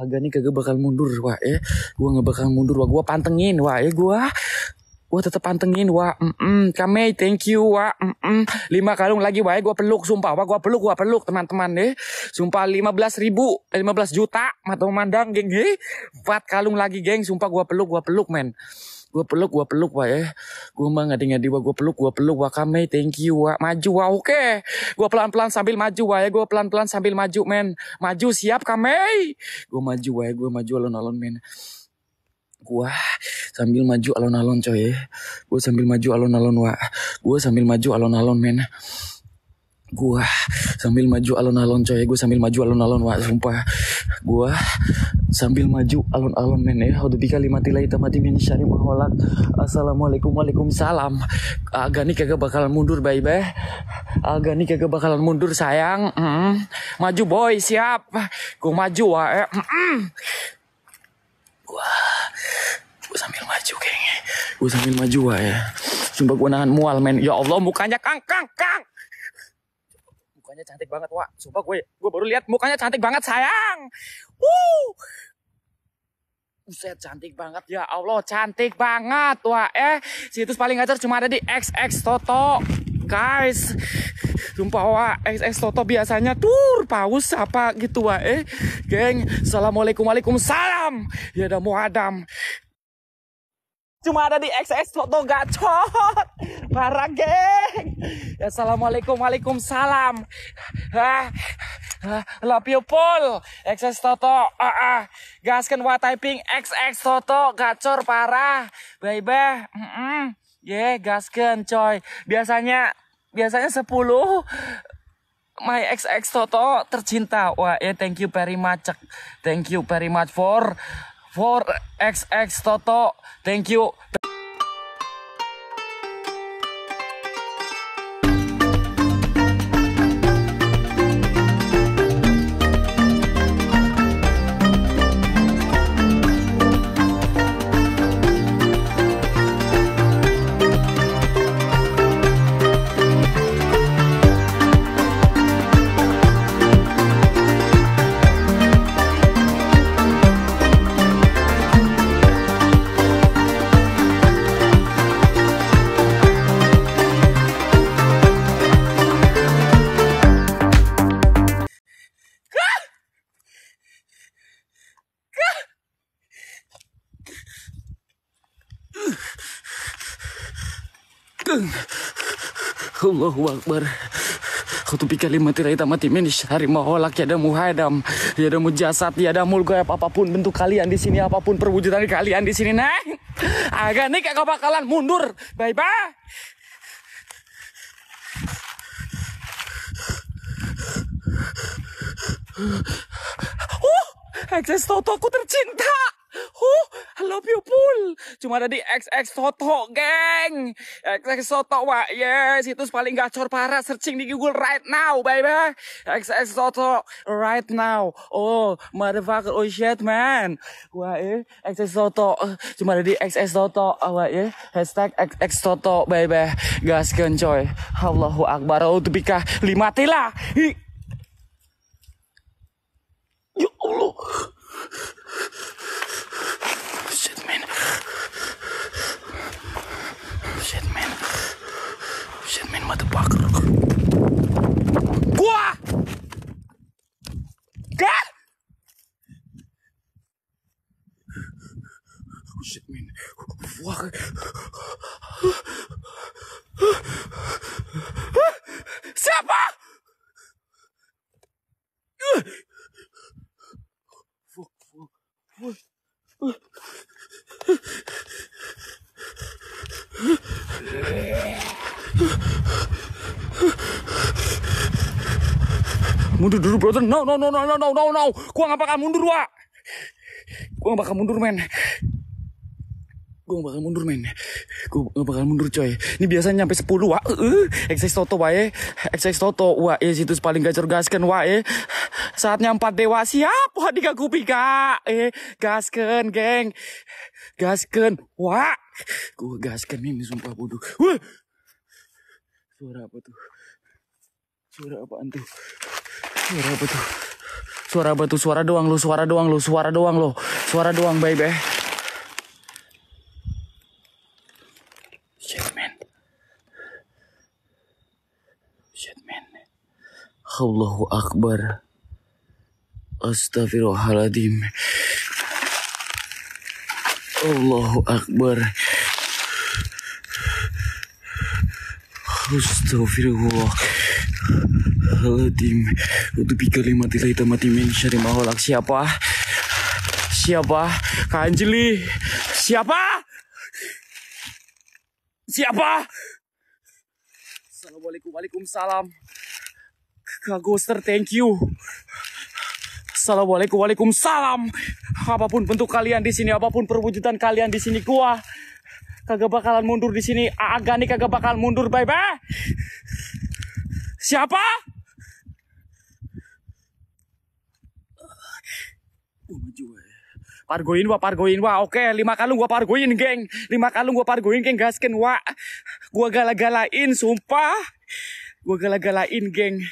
agak nih kagak bakal mundur wa eh gue gak bakal mundur wa gue pantengin wa eh gue Wah tetep pantengin wah mm -mm. Thank you wah mm -mm. Lima kalung lagi wah gue peluk sumpah wah gue peluk gue peluk teman-teman deh Sumpah 15 ribu eh, 15 juta mata memandang geng eh. Empat kalung lagi geng. Sumpah gue peluk gue peluk men. Gue peluk gue peluk wah ya gue mah ngadi ngadi wah gue peluk gue peluk wah kame thank you wah maju wah oke. Okay. gue pelan pelan sambil maju wah ya gue pelan pelan sambil maju men. Maju siap kame gue maju wah ya gue maju alon alon men gua sambil maju alon-alon coy. Gue sambil maju alon-alon wa gue sambil maju alon-alon men. Gua sambil maju alon-alon coy. Gue sambil maju alon-alon wa sumpah. Gua sambil maju alon-alon men ya. Udah bika lima tilai tamati min syari maholak. Assalamualaikum waalaikumsalam. Agak nih kagak bakalan mundur bye bye agak nih kagak bakalan mundur sayang. Mm. maju boy siap. Gue maju wa eh. mm. Gua. Gue sambil maju kayaknya. Gue sambil maju ya. Sumpah gue nahan mual men. Ya Allah mukanya kang kang kang. Mukanya cantik banget wah sumpah gue gue baru lihat mukanya cantik banget sayang. Wuh. Buset cantik banget. Ya Allah cantik banget wah eh. Situs paling ajar cuma ada di XX Toto guys sumpah wah XX Toto biasanya tur paus apa gitu wah eh. Geng assalamualaikum waalaikumsalam. Ya ada muadam cuma ada di XX Toto gacor parah geng. Assalamualaikum waalaikumsalam. Ah, ah, love you Paul XX Toto. Ah, ah. gaskan wa typing. XX Toto. Gacor parah. Mm -mm. Yeah gaskan coy biasanya biasanya 10 my XX Toto tercinta wah ya yeah, thank you very much thank you very much for for XX Toto. Thank you. Allahu Akbar. Bi kalimati raita mati min syari maholak ya ada muhadam ya ada mujasad ya ada mulga apa pun bentuk kalian di sini apa pun perwujudan kalian di sini nah agak nih kagak bakalan mundur bye bye Uh, Akses Totoku tercinta. Oh, I love you, Pul. Cuma ada di XX Toto, geng. XX Toto, wah, yes. Situs paling gacor parah. Searching di Google right now, baby. XX Toto, right now. Oh, motherfucker, oh shit, man. Wah, eh. XX Toto. Cuma ada di XX Toto, oh, wah, eh. Hashtag XX Toto, baby. Gaskan, coy. Allahu Akbar. Oh, tupika. Lima tila. Ya Allah. Shit, man, motherfucker. Gua! Gak! Shit, man. Fuck. Siapa? Fuck, fuck, fuck. Mundur dulu brother. No no no no no no no no. Gua gak bakal mundur, Wak. Gua gak bakal mundur, men. Gue gak bakal mundur men. Gue gak bakal mundur coy. Ini biasanya nyampe 10 wah uh, Exercise Toto wae Exercise Toto eh situs paling gacor gasken wah eh Saatnya 4 dewa. Siap Wah di kaku pika Eh gasken geng. Gasken Wah Gue gasken ini sumpah bodoh. Wah. Suara apa tuh? Suara apaan tuh Suara apa tuh Suara apa tuh Suara doang lo Suara doang lo Suara doang lo Suara doang baby Shit, man. Shit, man. Allahu Akbar. Astaghfirullahaladzim. Allahu Akbar. Astaghfirullahaladzim. Untuk kalimat ilahi mati min syari maholak. Siapa? Siapa? Kanjeli. Siapa? Siapa? Assalamualaikum Waalaikumsalam. Kak Ghoster, thank you. Assalamualaikum Waalaikumsalam. Apa pun bentuk kalian di sini, apa pun perwujudan kalian di sini, gua kagak bakalan mundur di sini. Agak nih kagak bakalan mundur, bye bye. Siapa? Oh, maju ya. Pargoin wa, pargoin wa. Oke, lima kalung gua pargoin, geng. Lima kalung gua pargoin, geng. Gasken wa. Gua gala-galain, sumpah. Gua gala-galain, geng.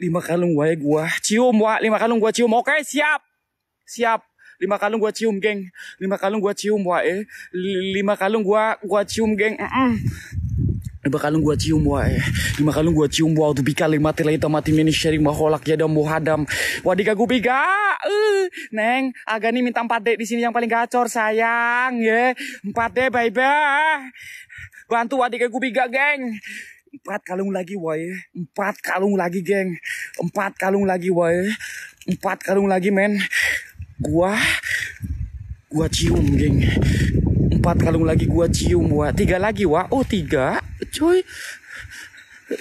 Lima kalung wa gua cium wa. Lima kalung gua cium. Oke, siap. Siap. Lima kalung gua cium, geng. Lima kalung gua cium wa eh. Lima kalung gua gua cium, geng. Lima kalung gua cium wa eh. Lima kalung gua cium wa tu bika lima tilai mati mini sharing maholak ya dam muhadam. Wadika gu biga. Uh, neng, agak nih minta 4 D di sini yang paling gacor sayang ya. 4 D bye bye. Bantu wadika gu biga, geng. Empat kalung lagi woy. Empat kalung lagi geng. Empat kalung lagi woy. Empat kalung lagi men. Gua gua cium geng. Empat kalung lagi gua cium wa. Tiga lagi wa. Oh tiga. Coy.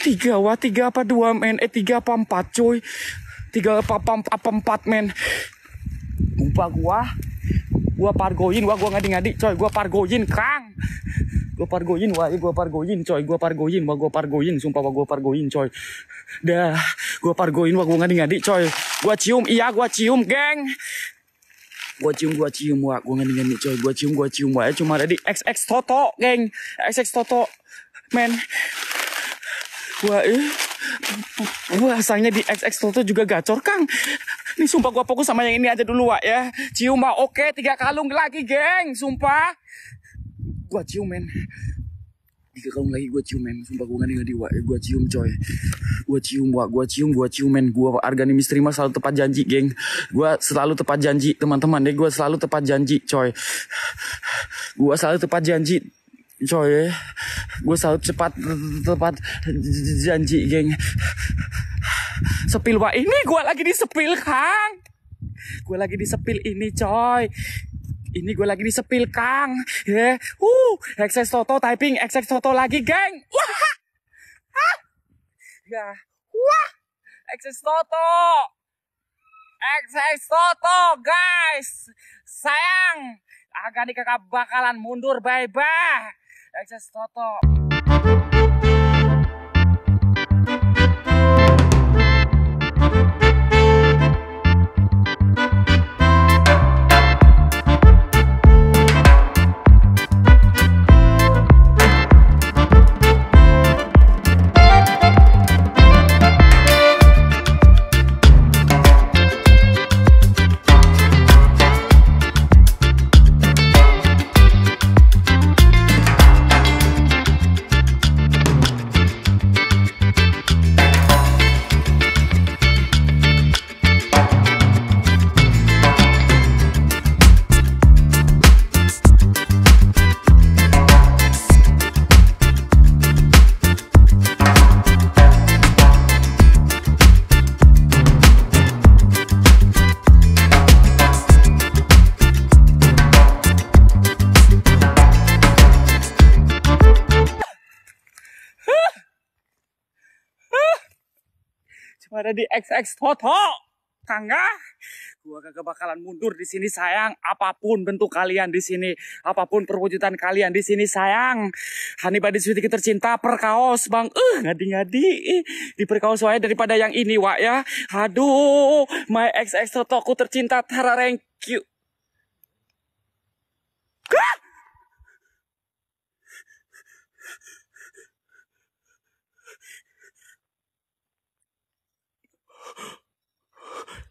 Tiga wa. Tiga apa dua men. Eh tiga apa empat coy. Tiga apa, apa, apa empat men. Lupa gua. Gua pargoin gua gua ngadi-ngadi coy. Gua pargoin kang. Gua pargoin wah, gua pargoin coy. Gua pargoin wah, gua pargoin. Sumpah wah, gua pargoin coy. Dah, gua pargoin wah, gua ngadi-ngadi coy. Gua cium, iya gua cium, geng. Gua cium, gua cium wah, gua ngadi-ngadi coy. Gua cium, gua cium wah. Cuma ada di XX Toto, geng. XX Toto, men. Wah, eh. Wah, sayangnya di XX Toto juga gacor, Kang. Ini sumpah gua fokus sama yang ini aja dulu, Wak, ya. Cium, Wak. Oke, tiga kalung lagi, geng. Sumpah. Gua cium, men. Tiga kalung lagi gua cium, men. Sumpah gua ngadi-ngadi, Wak. Gua cium, coy. Gua cium, Wak. Gua cium, gua cium, men. Gua Argani Misteri mah selalu tepat janji, geng. Gua selalu tepat janji, teman-teman. Deh, gua selalu tepat janji, coy. Gua selalu tepat janji, coy. Gue selalu cepat tepat janji, geng. Sepil wah ini gue lagi di sepil, Kang. Gue lagi di sepil ini, coy. Ini gue lagi di sepil, Kang. Yeah. uh, excess toto typing, excess toto lagi, geng. Wah, ah. ya, wah, excess toto. Toto, guys. Sayang, agak kakak bakalan mundur, bye-bye. Excess toto. Pada di XX Toto. Kangga, gua kagak bakalan mundur di sini sayang. Apa pun bentuk kalian di sini, apa pun perwujudan kalian di sini sayang. Hani Badi Suti tercinta perkaos bang. Eh uh, ngadi-ngadi di perkaos wae daripada yang ini wa ya. Aduh, my XX Toto ku tercinta Tara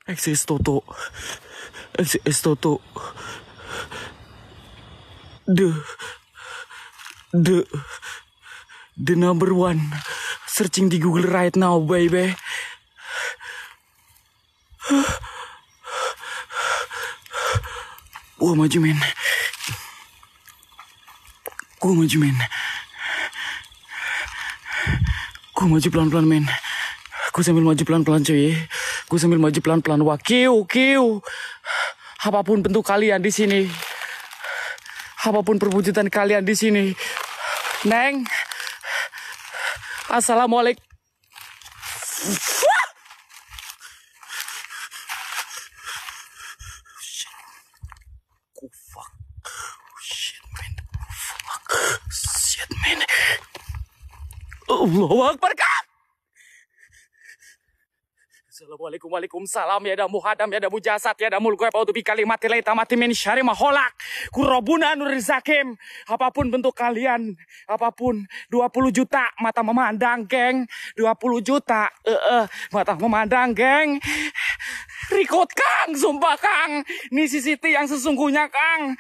thank you. Exis Toto. Exis Toto. The the the number one searching di Google right now, baby. Gua maju men. Gua maju men. Gua maju pelan-pelan men. Gue sambil maju pelan-pelan cuy. Gue sambil maju pelan-pelan. Wah, kiu, kiu. Apa pun bentuk kalian di sini. Apa pun perwujudan kalian di sini. Neng. Assalamualaikum. Allah Akbar Assalamualaikum Waalaikumsalam ya damu hadam ya damu jasad ya damu gue pautu bi kalimat ilai tamati min syari maholak kurobuna nurizakim apa pun bentuk kalian apa pun 20 juta mata memandang geng 20 juta eh uh, mata memandang geng Rikot Kang, sumpah Kang. Ini CCT yang sesungguhnya Kang.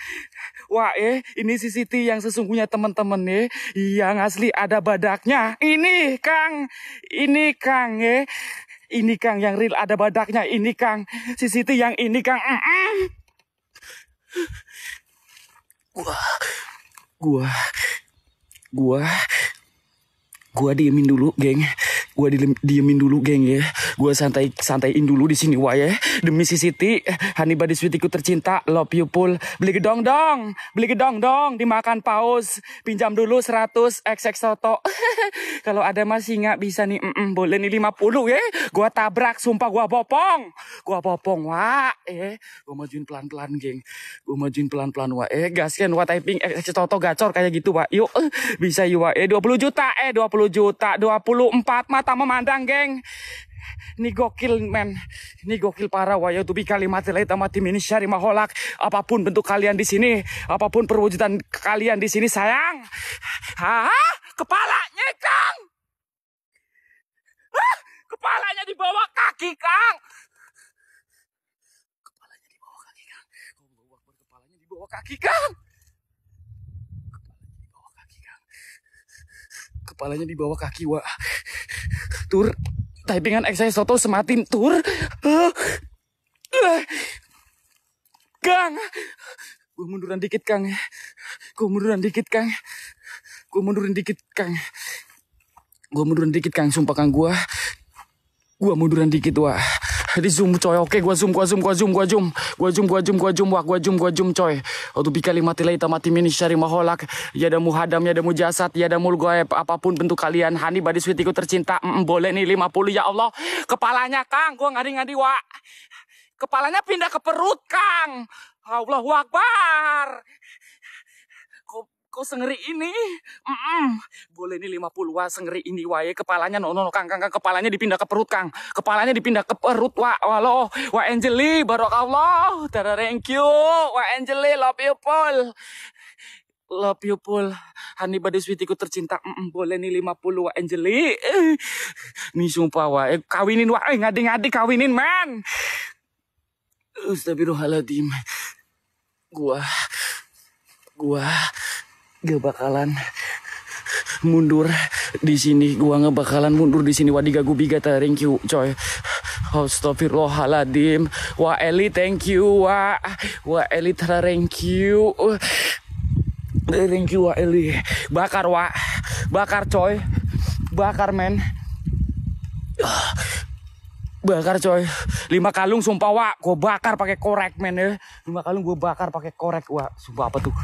Wah eh, ini CCT yang sesungguhnya teman-teman nih. Yang asli ada badaknya. Ini Kang, ini Kang eh. Ini Kang yang real ada badaknya. Ini Kang. Siti yang ini Kang. Mm -mm. Gua. Gua. Gua. Gua diemin dulu, geng. Gua di, diemin dulu, geng ya. Gua santai santaiin dulu di sini, wah ya. Demi si Siti, Hani Badi Sweetiku tercinta, love you. Beli gedong dong, beli gedong dong, dimakan paus. Pinjam dulu 100 XX soto. Kalau ada masih nggak bisa nih, mm -mm, boleh nih 50 ya. Gua tabrak, sumpah gua bopong. Gua bopong, wah. Eh, gua majuin pelan-pelan, geng. Gua majuin pelan-pelan, wah. Eh, gaskan, wah typing XX soto gacor kayak gitu, wah. Yuk, bisa yuk, wah. Eh, 20 juta, eh, 20 juta, 24 mata memandang, geng. Ini gokil men. Ini gokil parah Wayo. Tubi kalimat laita mati mini syari maholak Apa pun bentuk kalian di sini Apa pun perwujudan kalian di sini sayang. Hah? Kepalanya Kang Hah? Kepalanya di bawah kaki Kang. Kepalanya di bawah kaki Kang. Kepalanya di bawah kaki Kang Kepalanya di bawah kaki, wah. Tur, typingan saya soto sematin tur. Kang, gue munduran dikit Kang. Gue munduran dikit Kang. Gue mundurin dikit Kang. Gue mundurin dikit Kang, sumpah Kang gue. Gue mundurin dikit wah. Di zoom coy, oke gue zoom, gue zoom, gue zoom, gue zoom, gue zoom, gue zoom, gue zoom, wah, gue zoom, gue zoom coy. Waktu bikali mati laita mati mini syari maholak, ya ada muhadam, ya ada mujasad, ya ada mulgoib, apa pun bentuk kalian, hani badi sweetiku tercinta, mm, boleh nih 50 ya Allah. Kepalanya Kang, gue ngadi-ngadi wah. Kepalanya pindah ke perut Kang. Allahu Akbar. Kok, sengeri ini? Mm-mm. Boleh nih 50 wah sengeri ini wae kepalanya no, no, no Kang, Kang, Kang kepalanya dipindah ke perut Kang. Kepalanya dipindah ke perut wah. Walo, wah Angeli barokallah. Tada thank you. Wah Angeli love you Paul. Love you Paul. Hani badai sweetiku tercinta. Mm-mm, boleh nih 50 wah Angeli. Eh, Nih sumpah wah. Eh, kawinin wah. Eh, ngadi-ngadi kawinin man. Astagfirullahaladzim. Gua, gua gak bakalan mundur di sini. Gua nggak bakalan mundur di sini. Wadiga gubiga thank you, coy. Astagfirullahaladzim. Wah Eli thank you. Wah, wah Eli thank you. Thank you wah Eli. Bakar wah, bakar coy, bakar men. bakar coy lima kalung sumpah wak gue bakar pakai korek men ya lima kalung gue bakar pakai korek wak sumpah apa tuh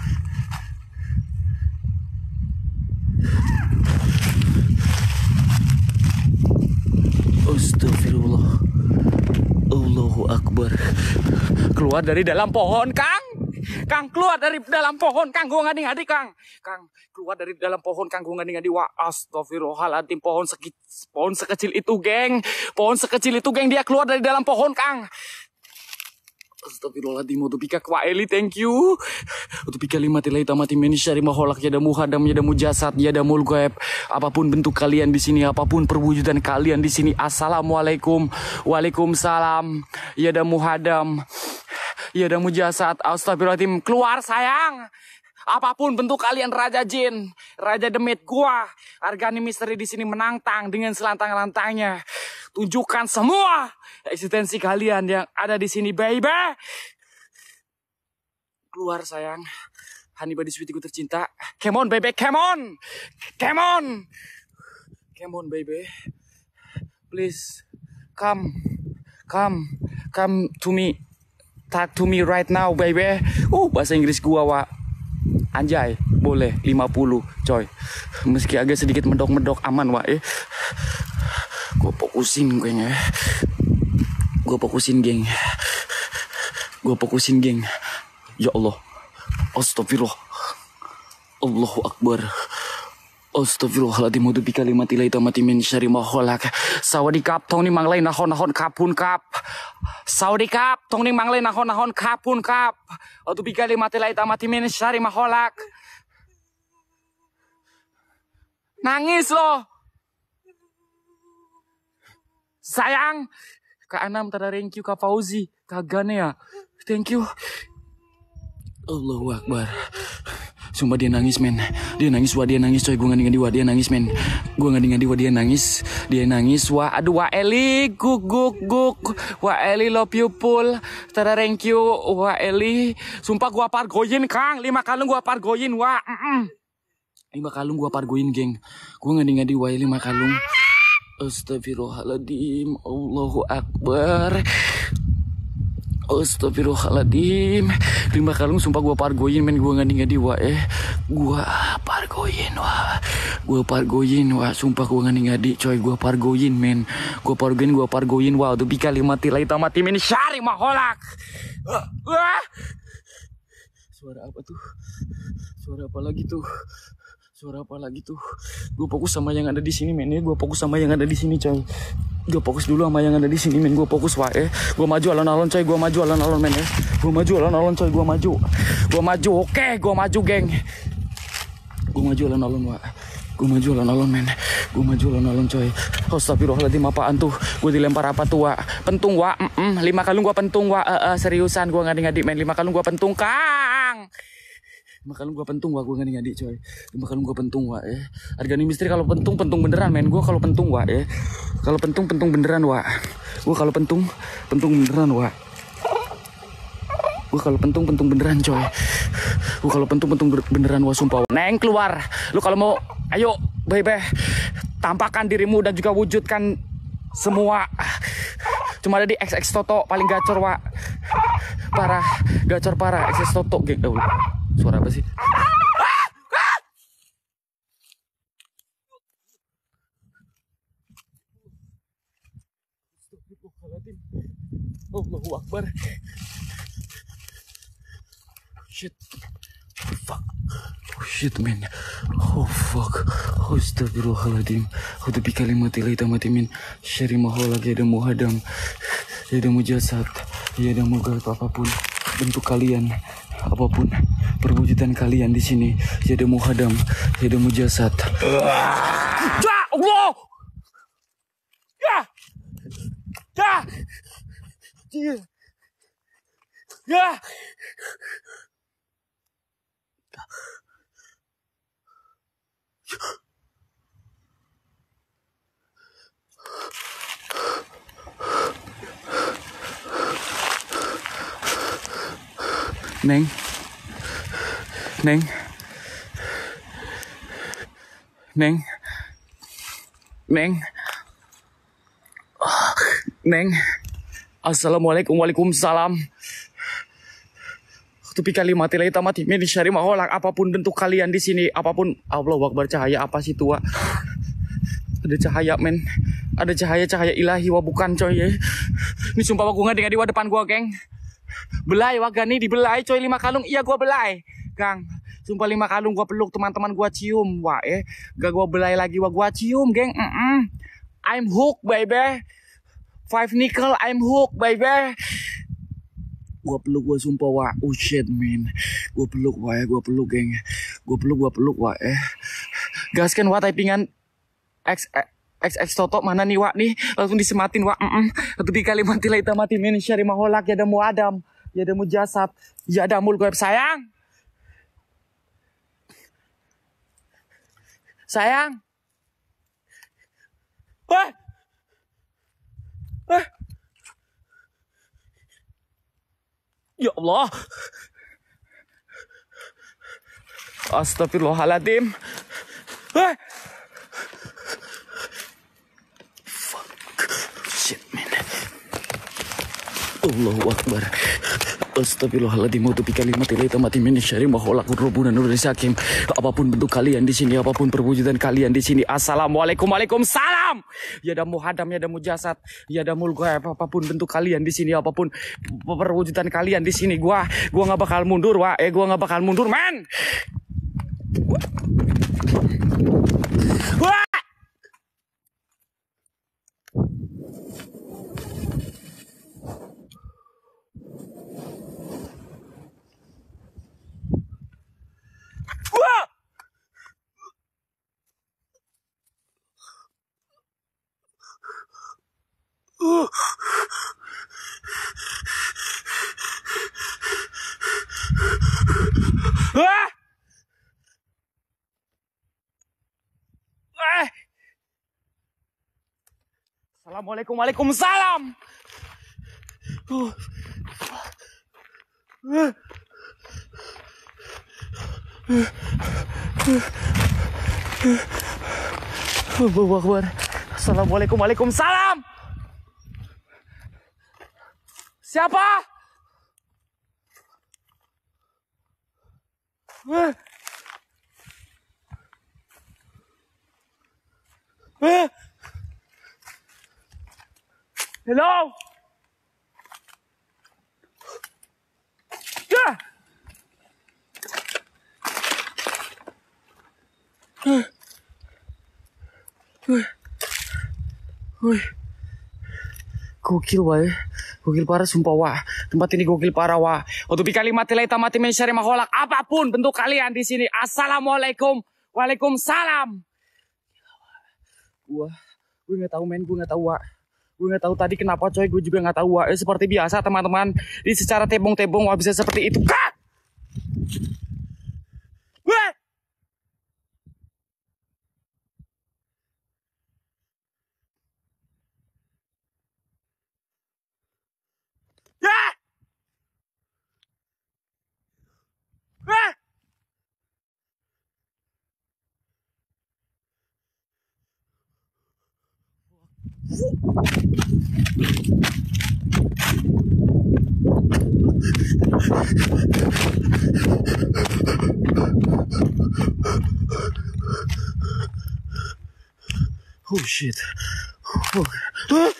Astagfirullah. Allahu Akbar. Keluar dari dalam pohon Kang. Kang keluar dari dalam pohon Kang. Gue ngadi-ngadi Kang. Kang keluar dari dalam pohon Kang. Gue ngadi-ngadi Wah astagfirullahaladzim. Pohon, seki, pohon sekecil itu geng. Pohon sekecil itu geng. Dia keluar dari dalam pohon Kang Astagfirullahaladzim Untuk pika kwa eli thank you Untuk pika lima tilai tamati syari maholak Yada muhadam yada mujasad Yada mulgoeb Apa pun bentuk kalian di sini Apa pun perwujudan kalian di sini Assalamualaikum Waalaikumsalam Yada muhadam Yada mujasad Astagfirullahaladzim Keluar sayang Apa pun bentuk kalian Raja Jin, Raja Demit gua, Argani Misteri di sini menantang dengan selantang-lantangnya. Tunjukkan semua eksistensi kalian yang ada di sini, baby. Keluar sayang. Hani body sweetiku tercinta. Come on, baby, come on. Come on. Come on, baby. Please, come. Come. Come to me. Talk to me right now, baby. Uh, bahasa Inggris gua, Wak. Anjay, boleh 50 coy. Meski agak sedikit medok-medok aman wah eh. Gue fokusin gue ya. Gue fokusin geng. Gue fokusin geng. Ya Allah. Astagfirullah. Allahu Akbar. Astagfirullahaladzim Udu bika lima tilai tamati min syari maholak Sawadikap tong ni manglay nahon nahon kapun kap Sawadikap tong ni manglay nahon nahon kapun kap Udu bika lima tilai tamati min syari maholak Nangis loh Sayang Kak Anam tada thank you Kak Fauzi. Kak Ganea Thank you. Allahu Akbar. Sumpah dia nangis men. Dia nangis wah dia nangis coy. Gue ngadi-ngadi wah dia nangis men. Gue ngadi-ngadi wah dia nangis. Dia nangis wah Aduh wah Eli Guk guk guk. Wah Eli love you pull Tada thank you Wah Eli. Sumpah gue pargoyin Kang. Lima kalung gue pargoyin wah. Lima kalung gue pargoyin geng. Gue ngadi-ngadi wah lima kalung Astagfirullahaladzim Allahu Akbar. Astagfirullahaladzim Lima kalung sumpah gue pargoyin men Gue ngadi-ngadi wah eh. Gue pargoyin wah. Gue pargoyin wah. Sumpah gue ngadi-ngadi coy Gue pargoyin men. Gue pargoyin gue pargoyin wah. Tuh bika lima tilai tamati men. Syari maholak. Wah, wah. Suara apa tuh? Suara apa lagi tuh Suara apa lagi tuh? Gue fokus sama yang ada di sini men. Gue fokus sama yang ada di sini coy. Gue fokus dulu sama yang ada di sini men. Gue fokus wae. Gue maju alon-alon coy. Gue maju alon-alon men ya. Gue maju alon-alon coy. Gue maju. Gue maju. Oke, gue maju geng. Gue maju alon-alon wa. Gue maju alon-alon men. Gue maju alon-alon coy. Astagfirullahaladzim apaan tuh? Gue dilempar apa tuh wa? Pentung wa. Mm -mm. Lima kalung gue pentung wa. Uh, uh, seriusan gue ngadi-ngadi men. Lima kalung gue pentung kang. Lima kalung gue pentung wah gue ngadi ngadi coy Lima kalung gue pentung wah ya Harga nih misteri kalau pentung pentung beneran men Gue kalau pentung wah ya Kalau pentung pentung beneran wah Gue kalau pentung pentung beneran wah Gua kalau pentung pentung beneran coy. Gua kalau pentung pentung beneran wah sumpah. Neng keluar. Lu kalau mau ayo baby tampakkan dirimu dan juga wujudkan semua. Cuma ada di XX Toto paling gacor wa. Parah, gacor parah XX Toto geng. Oh, suara apa sih? Allahu Akbar. Shit. Fuck. Oh shit man. Oh fuck. Astagfirullahaladzim. Aku bi kalimati la tamati min syari ada muhadam. Ada mujasad. Ya ada mugal apa pun bentuk kalian apa pun perwujudan kalian di sini ada muhadam ada mujasad. Ya Allah. Ya. Ya. Ya. Neng. Neng. Neng. Neng. Neng. Assalamualaikum Waalaikumsalam. Tupi kalimat la mati min syari maholak apa pun bentuk kalian di sini apa pun Allah Akbar cahaya apa sih tua ada cahaya men ada cahaya cahaya ilahi wah bukan coy ya. ini sumpah aku nggak di depan gua geng belai wah gani dibelai coy lima kalung. Iya gua belai Kang. Sumpah lima kalung gua peluk teman-teman gua cium. Wah eh gak gua belai lagi wah gua cium geng. Mm -mm. I'm hooked baby. Five nickel I'm hooked baby. Gua peluk gua sumpah wah oh shit man. Gua peluk wah ya gua peluk geng. Gua peluk gua peluk wah eh. Gaskan wah typingan X X X Toto mana nih wak nih? Langsung disematin wak mm -mm. kalimat la mati min syari maholak ya damu adam ya damu jasad ya damul gue sayang sayang Wah! Wah! Ya Allah. Astagfirullahaladzim. Wah! Fuck. Shit, man. Allahu Akbar. Astagfirullahaladzim Untuk kalimat ilahi tamati min syari maholakun robunan nur sakim Apa pun bentuk kalian di sini Apa pun perwujudan kalian di sini Assalamualaikum Waalaikumsalam Ya ada muhadam Ya ada mujasad Ya ada mulgaib Apa pun bentuk kalian di sini Apa pun perwujudan kalian di sini Gua Gua nggak bakal mundur Wah Eh gua nggak bakal mundur man Wah Wah Wah Wah Assalamualaikum Waalaikumsalam Uh. Uh. Allahu Akbar. Assalamualaikum Waalaikumsalam. Siapa? Eh. Eh. Hello? Ya. Wih. Gokil wae. Gokil parah sumpah wah. Tempat ini gokil parah wah. Untuk kalimat la tamati min syarri maholak apa pun bentuk kalian di sini. Assalamualaikum. Waalaikumsalam. Gua gue nggak tahu men, gue nggak tahu wah. Gue nggak tahu tadi kenapa coy, gue juga nggak tahu wah. Eh, seperti biasa teman-teman, di secara tebong-tebong wah bisa seperti itu. Kak! Wah! Ya! Oh shit. Oh, oh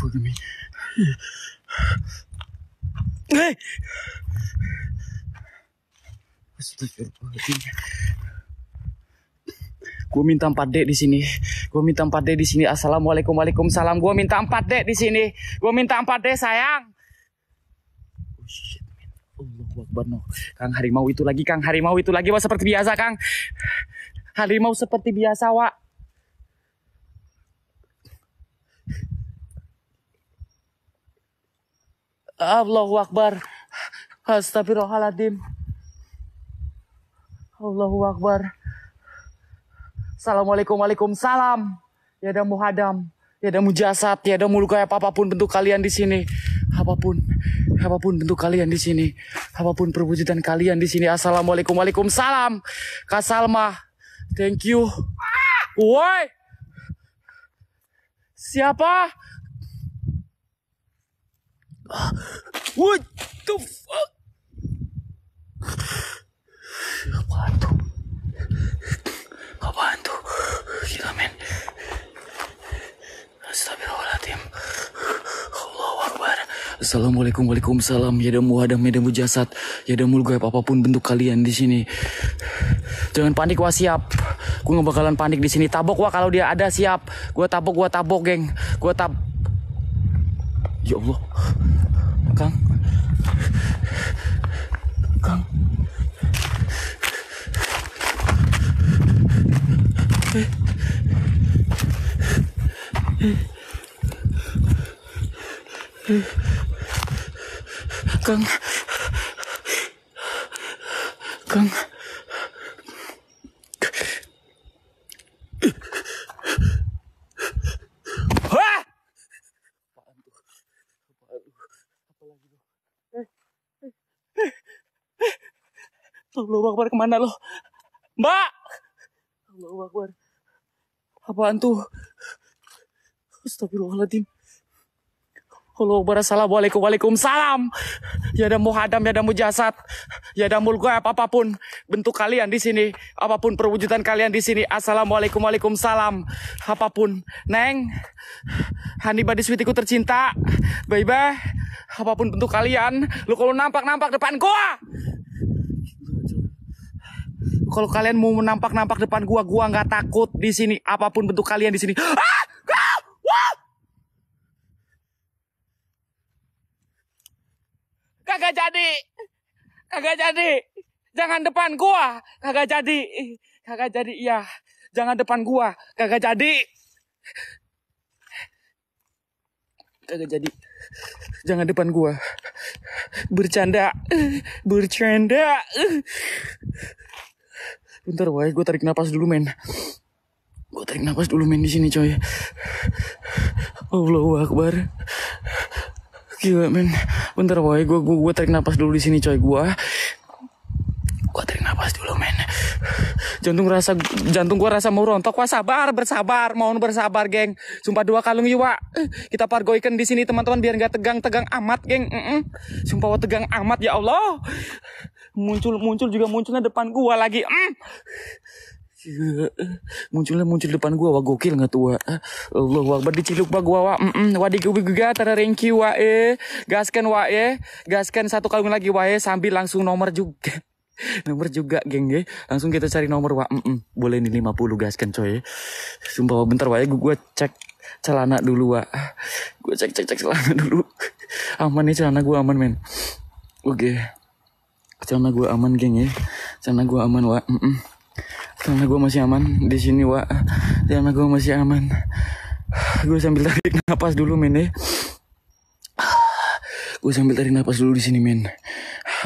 fuck me. Hey. Astagfirullahaladzim. Gue minta 4D di sini. Gue minta 4D di sini. Assalamualaikum Waalaikumsalam. Gue minta 4D di sini. Gue minta 4D sayang. Oh. Allah. Kang harimau itu lagi, Kang harimau itu lagi. Wah seperti biasa, Kang. Harimau seperti biasa, Wak. Allahu Akbar. Astagfirullahaladzim. Allahu Akbar. Assalamualaikum Waalaikumsalam. Ya ada muhadam, ya ada mujasad, ya ada muluka apa pun bentuk kalian di sini. Apa pun, apa pun bentuk kalian di sini. Apa pun perwujudan kalian di sini. Assalamualaikum Waalaikumsalam. Kak Salma, thank you. Woi. Siapa? What the fuck? Apaan tuh? Apaan tuh? Gila men. Astagfirullahaladzim. Allahu Akbar. Assalamualaikum Waalaikumsalam. Ya damu adam ya damu jasad. Ya damu gaib apa pun bentuk kalian di sini. Jangan panik wah siap. Gue nggak bakalan panik di sini. Tabok wah kalau dia ada siap. Gue tabok, gue tabok geng. Gue tab. Ya Allah. Kang. Kang. Kang. Allahu Akbar ke mana lo? Mbak! Allahu Akbar. Apaan tuh? Astagfirullahaladzim. Allahu Akbar. Assalamualaikum. Waalaikumsalam. Ya ada muhadam, ya ada mujasad. Ya ada mulgaib apa pun bentuk kalian di sini. Apa pun perwujudan kalian di sini. Assalamualaikum. Waalaikumsalam. Apa pun. Neng. Hani Badiswitiku tercinta. Bye-bye. Apa pun bentuk kalian. Lu kalau nampak-nampak depan gua. Kalau kalian mau nampak-nampak depan gua, gua nggak takut di sini. Apa pun bentuk kalian di sini. Ah! Kagak jadi. Kagak jadi. Jangan depan gua. Kagak jadi. Kagak jadi. Iya. Jangan depan gua. Kagak jadi. Kagak jadi. Jangan depan gua. Bercanda. Bercanda. Bentar, woy. Gue tarik napas dulu, men. Gue tarik napas dulu, men, di sini, coy. Allahu Akbar. Gila, men. Bentar, woy. Gue gue gue tarik napas dulu di sini, coy. Gue gue tarik napas dulu, men. Jantung rasa jantung gue rasa mau rontok. Wah, sabar, bersabar, mohon bersabar, geng. Sumpah dua kalung yuk, Kita pargoikan di sini, teman-teman, biar nggak tegang-tegang amat, geng. Mm -mm. Sumpah tegang amat, ya Allah. Muncul muncul juga munculnya depan gua lagi. Mm. Munculnya muncul depan gua, wah gokil nggak tua. Allah wakbar diciluk bah gua, wah. Mm -mm. Wah digubi juga, tara wah eh. Gaskan wah eh. Gaskan satu kalung lagi wah eh. Sambil langsung nomor juga. nomor juga geng ya langsung kita cari nomor wah mm -mm. boleh nih 50 gaskan coy sumpah wah, bentar wah ya gue cek celana dulu wah gue cek cek cek celana dulu aman nih celana gue aman men oke okay. celana gue aman geng ya celana gue aman wah mm -mm. Celana gue masih aman di sini wah celana gue masih aman. Gue sambil tarik napas dulu men ya. Gue sambil tarik napas dulu di sini men.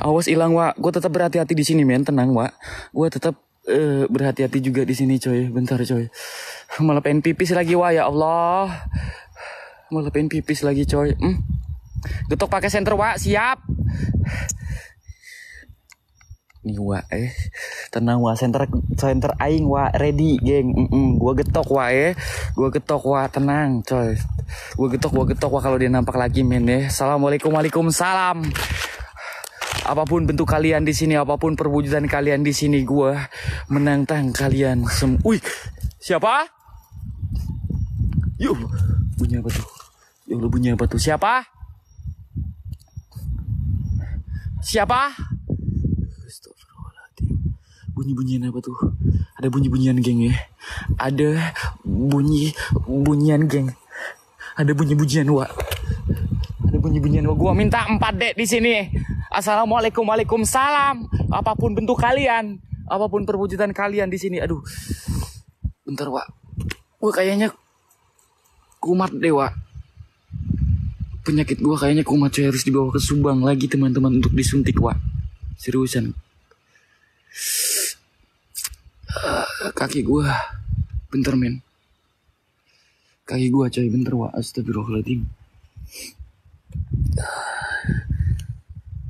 Awas hilang wa gue tetap berhati-hati di sini men. Tenang wa gue tetap uh, berhati-hati juga di sini coy. Bentar coy. Malah pengen pipis lagi wa ya Allah. Malah pengen pipis lagi coy. Hmm. getok pakai senter wa siap nih wa eh. Tenang wa center center aing wa ready geng. Mm -mm. gua getok wa eh. Gua getok wa tenang coy. Gua getok gua getok wa kalau dia nampak lagi men eh. Assalamualaikum waalaikumsalam. Apa pun bentuk kalian di sini apa pun perwujudan kalian di sini gua menantang kalian sem Wih, siapa? Yuk bunyi apa tuh? Ya Allah bunyi apa tuh? Siapa? Siapa bunyi-bunyian apa tuh? Ada bunyi-bunyian geng ya. Ada bunyi bunyian geng. Ada bunyi-bunyian wa. Ada bunyi-bunyian wa. Gua minta 4 dek di sini. Assalamualaikum Waalaikumsalam. Apa pun bentuk kalian, apa pun perwujudan kalian di sini. Aduh. Bentar, wa. Gua kayaknya kumat deh, wa. Penyakit gua kayaknya kumat coy harus dibawa ke Subang lagi teman-teman untuk disuntik, wa. Seriusan kaki gue bentar men kaki gue coy bentar wa astagfirullahaladzim.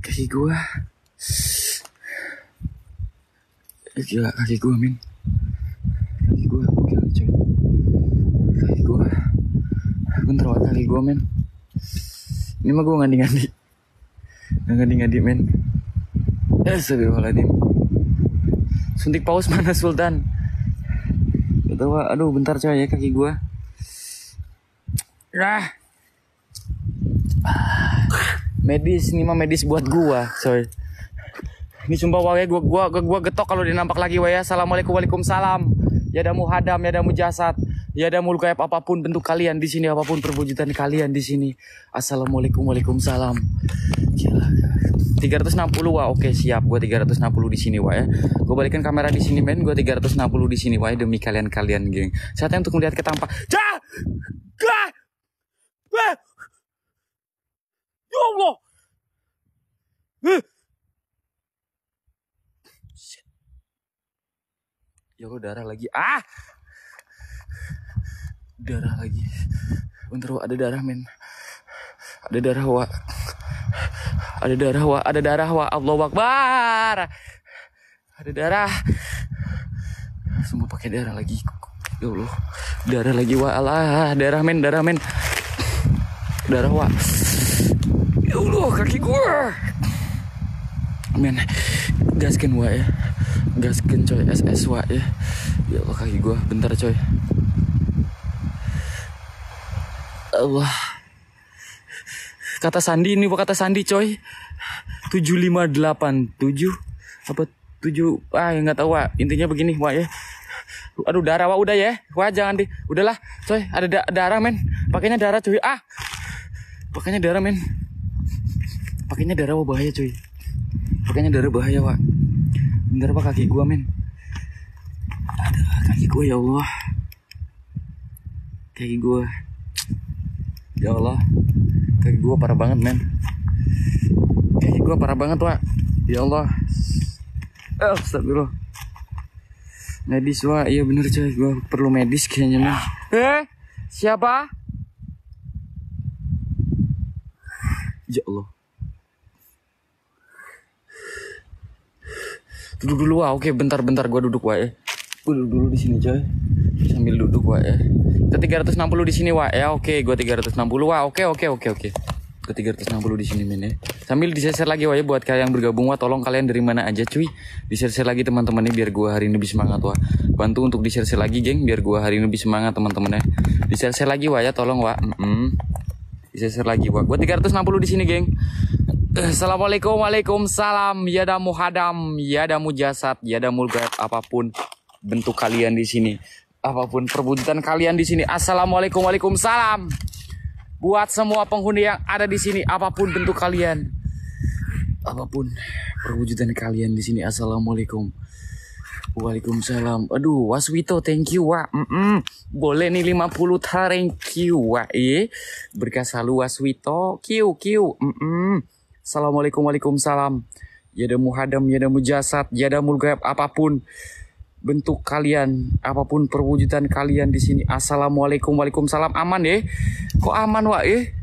Kaki gue gila kaki gue men kaki gue gila coy. Kaki gue bentar wa kaki gue men ini mah gue ngandi-ngandi. Ngandi-ngandi men astagfirullahaladzim. Suntik paus mana Sultan Tahu aduh bentar coy ya kaki gua. Nah medis ini mah medis buat gua coy. Ini sumpah wae gua gua gua, gua getok kalau dinampak lagi wae assalamualaikum waalaikumsalam. Ya damu hadam ya damu jasad ya damu gaib apa pun bentuk kalian di sini apa pun perwujudan kalian di sini. Assalamualaikum waalaikumsalam. Gila. 360 wah oke siap. Gue 360 di sini wah ya. Gue balikin kamera di sini men. Gue 360 di sini wah demi kalian kalian geng. Saatnya untuk melihat ke tampak. Cah gah bah ya Allah! Eh. ya Allah darah lagi. Ah! Darah lagi. Bentar wah, ada darah men. Ada darah wah ada darah wa, ada darah wa, Allah Akbar. Ada darah. Semua pakai darah lagi. Ya Allah. Darah lagi wa Allah, darah men, darah men. Darah wa. Ya Allah, kaki gua. Men, gaskan wa ya. Gaskan coy, SS wa ya. Ya Allah kaki gua, bentar coy. Allah kata Sandi ini kata Sandi coy? 7587 apa 7 ah ya nggak tahu Wak. intinya begini Wak ya. Aduh darah Wak udah ya. Wak jangan deh udahlah coy ada da darah men. Pakainya darah coy ah! Pakainya darah men. Pakainya darah Wak bahaya coy pakainya darah bahaya Wak. Bentar Pak kaki gua men. Aduh kaki gua ya Allah. Kaki gua. Ya Allah kaki gue parah banget men. Kaki gue parah banget wa ya Allah. Eh astagfirullah. Medis wa iya bener coy. Gue perlu medis kayaknya men. Eh siapa? Ya Allah. Duduk dulu wa oke bentar bentar. Gue duduk wa ya. Gue duduk dulu di sini coy sambil duduk wa ya. Ke 360 di sini wa ya. Oke gue 360 wa oke oke oke oke. Ke 360 di sini men ya. Sambil diseser lagi wa ya buat kalian yang bergabung wa tolong kalian dari mana aja cuy. Diseser lagi teman-teman nih biar gue hari ini lebih semangat wa bantu untuk diseser lagi geng biar gue hari ini lebih semangat teman-teman ya. Diseser lagi wa ya tolong wa mm -mm. diseser lagi wa gue 360 di sini geng. Assalamualaikum Waalaikumsalam. Ya damu hadam Ya damu jasad Ya damu gaib apa pun bentuk kalian di sini apa pun perwujudan kalian di sini. Assalamualaikum Waalaikumsalam. Buat semua penghuni yang ada di sini apa pun bentuk kalian. Apa pun perwujudan kalian di sini. Assalamualaikum. Waalaikumsalam. Aduh, Waswito, thank you, Wak. Mm -mm. Boleh nih 50 thank you, Wak. Eh, berkah selalu Waswito. Q, Q. Mm -mm. Assalamualaikum, Waalaikumsalam. Ya ada muhadam, ya ada mujasad, ya ada mulgaib, apa pun bentuk kalian, apa pun perwujudan kalian di sini. Assalamualaikum, waalaikumsalam. Aman ya? Kok aman wa eh?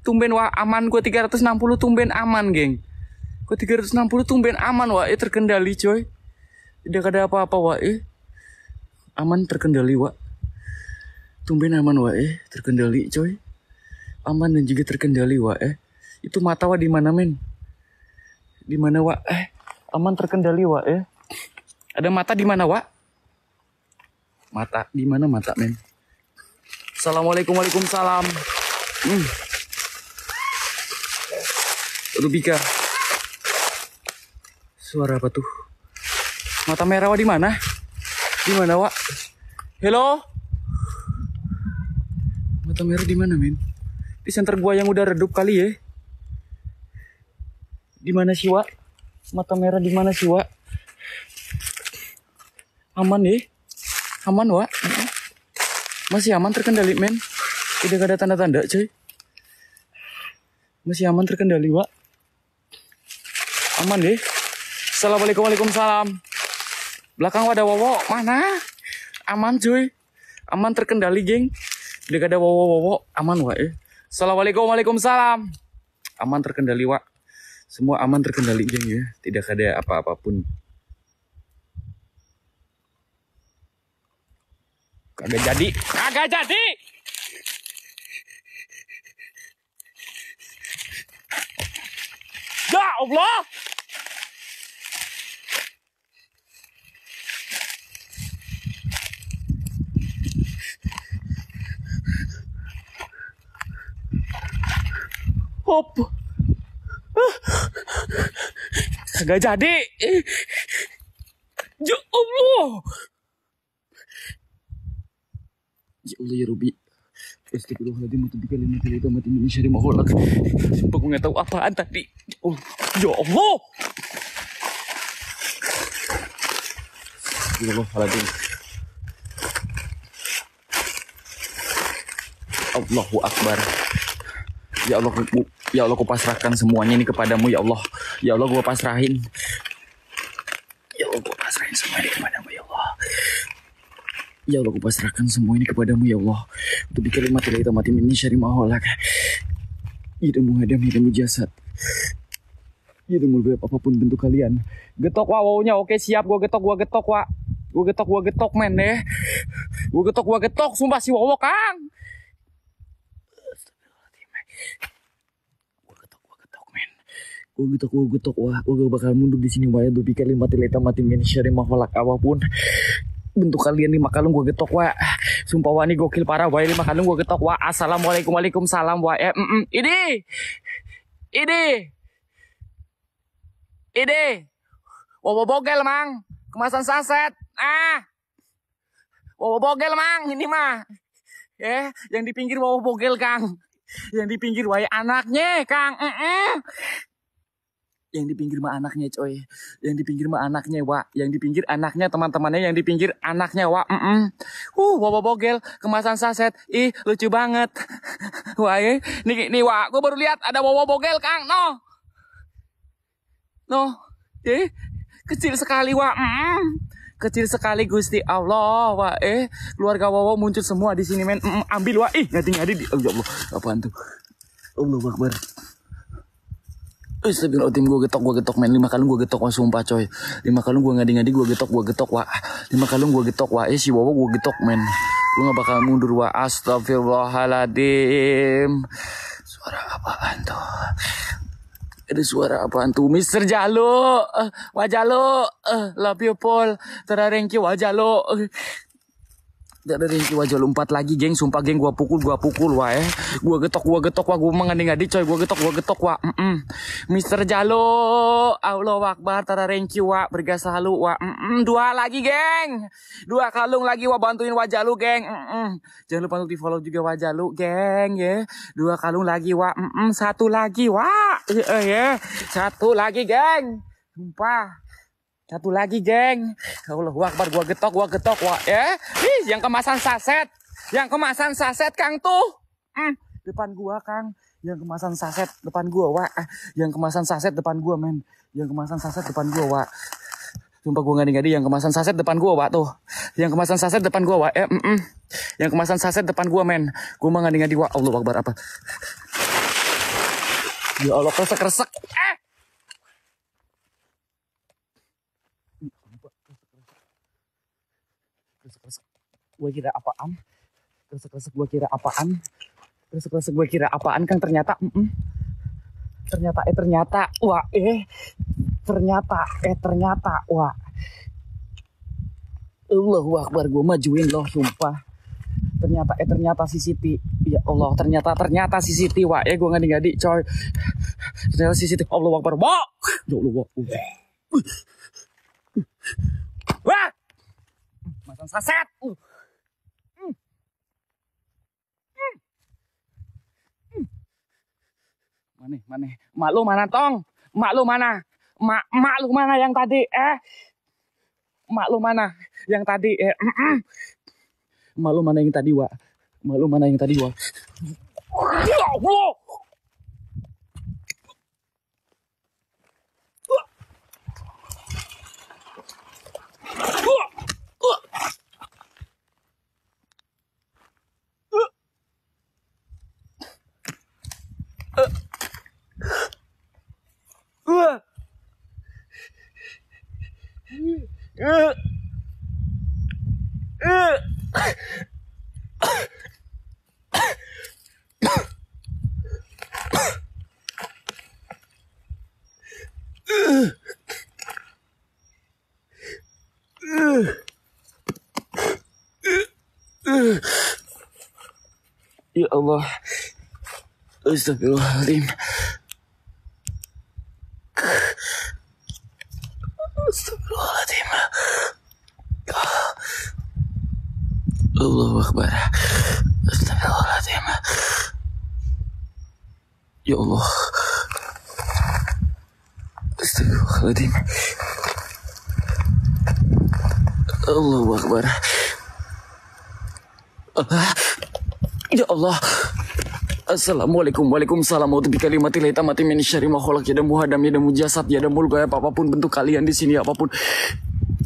Tumben wa aman gue 360 tumben aman, geng. Kok 360 tumben aman wa eh terkendali coy. Tidak ada apa-apa wa eh. Aman terkendali wa. Tumben aman wa eh terkendali coy. Aman dan juga terkendali wa eh. Itu mata wa di mana men? Di mana wa eh? Aman terkendali wa eh. Ada mata di mana wa? Mata di mana mata men? Assalamualaikum waalaikumsalam. Hmm. Rubika. Suara apa tuh? Mata merah wa di mana? Di mana wa? Hello? Mata merah di mana men? Di center gua yang udah redup kali ya. Di mana sih wa? Mata merah di mana sih wa? Aman ya? Aman wa? Masih aman terkendali men? Tidak ada tanda-tanda cuy. Masih aman terkendali wa? Aman deh. Assalamualaikum Waalaikumsalam. Belakang ada wowo mana? Aman cuy. Aman terkendali geng. Tidak ada wowo wowo aman wa eh. Assalamualaikum Waalaikumsalam. Aman terkendali wa. Semua aman terkendali geng ya. Tidak ada apa-apapun. Kagak jadi. Kagak jadi. Ya Allah. Hop. Kagak jadi. Ya Allah. Ya Allah ya Rubi. Astagfirullahaladzim Itu tiga lima kali itu mati min syari maholak Sumpah gue gak tahu apaan tadi. Ya Allah Ya Allah. Astagfirullahaladzim. Allahu Akbar. Ya Allah Ya Allah ku pasrahkan semuanya ini kepadamu ya Allah. Ya Allah gue pasrahin Ya Allah gue pasrahin semuanya kepadamu ya Allah Ya Allah, aku pasrahkan semua ini kepadamu ya Allah. Untuk kalimat la mati min syari ma khalaq. Idamu hadam idamu jasad. Idamu beb apa pun bentuk kalian. Getok wa wawunya oke siap gua getok gua getok wa. Gua getok gua getok men deh. Gua getok gua getok sumpah si wowo Kang. Gua getok gua getok wah. Gak bakal mundur di sini wah. Untuk kalimat la mati min syari ma khalaq apa pun bentuk kalian lima kalung gue getok wa. Sumpah wa ini gokil parah wa. Lima kalung gue getok wa. Assalamualaikum waalaikumsalam wa. Eh, mm, mm. ini. Ini. Ini. Wowo bogel mang. Kemasan saset. Ah. Wowo bogel mang. Ini mah. Eh yang di pinggir wowo bogel kang. Yang di pinggir wae anaknya kang. Mm -mm. Yang di pinggir mah anaknya coy. Yang di pinggir mah anaknya wa yang di pinggir anaknya teman-temannya yang di pinggir anaknya wa mm -mm. uh wawa bogel kemasan saset. Ih lucu banget. Wah eh. nih nih wa gue baru lihat ada wawa bogel kang. No. No. Eh kecil sekali wa mm. kecil sekali gusti Allah wa eh. Keluarga wawa muncul semua di sini men. Mm, ambil wa ih ngadi ngadi di oh ya Allah. Apaan tuh? Allah Akbar Astagfirullahaladzim gue getok gue getok men. Lima kalung gue getok wah sumpah coy. Lima kalung gue ngadi ngadi gue getok gue getok wah. Lima kalung gue getok wah. Eh si Wowo gue getok men. Gue gak bakal mundur wah. Astagfirullahaladzim suara apaan tuh? Ada suara apaan tuh? Mister Jalo Eh, Wah Jalo Eh, Love you Paul. Terarengki Wah Jalo Eh, Gak ada ringki wajah lu empat lagi geng Sumpah geng gua pukul gua pukul wah eh Gua getok gua getok wah gua menganding ngadi coy Gua getok gua getok wah mm -mm. Mister Jalo Allah Akbar Tara ringki wah Bergas halu wah mm -mm. Dua lagi geng Dua kalung lagi wah bantuin wajah lu geng mm -mm. Jangan lupa untuk di follow juga wajah lu geng ya Dua kalung lagi wah mm -mm. Satu lagi wah Eh, eh, ya Satu lagi geng Sumpah satu lagi, geng. Allahu Akbar, gua getok, gua getok, wah, ya. Ih, yang kemasan saset. Yang kemasan saset, Kang tuh. Hmm, depan gua, Kang. Yang kemasan saset depan gua, wah. Ah, Yang kemasan saset depan gua, men. Yang kemasan saset depan gua, wah. Sumpah gua ngadi-ngadi yang kemasan saset depan gua, Wak, tuh. Yang kemasan saset depan gua, Wak. Eh, mm -mm. Yang kemasan saset depan gua, men. Gua mah ngadi-ngadi, Wak. Allah Akbar, apa? Ya Allah, kresek-kresek. Eh! Gue kira apaan? Kresek-kresek gue kira apaan? Kresek-kresek gue kira apaan kan ternyata ternyata eh ternyata wah eh. Ternyata eh ternyata wah. Allahu Akbar gue majuin loh sumpah. Ternyata eh ternyata si Siti. Ya Allah ternyata ternyata si Siti wah eh gue ngadi-ngadi coy. Ternyata si Siti Allah Akbar wah. Ya Allah wah masang saset uh. Mana mana mak lu mana tong? Mak lu mana? Mak mak lu mana yang tadi eh? Mak lu mana yang tadi eh? Mak lu mana yang tadi wa mak lu mana yang tadi wa ya Allah Uh. Uh. Uh. Ya Allah. Astagfirullahaladzim. Astagfirullahaladzim. Allahu Akbar. Astagfirullahaladzim. Ya Allah. Astagfirullahaladzim. Allahu Akbar. Ah. Ya Allah. Assalamualaikum Waalaikumsalam Wa kalimati la tamati min syarri ma khalaq ya damu hadam ya damu jasad ya damu gaya apa pun bentuk kalian di sini apa pun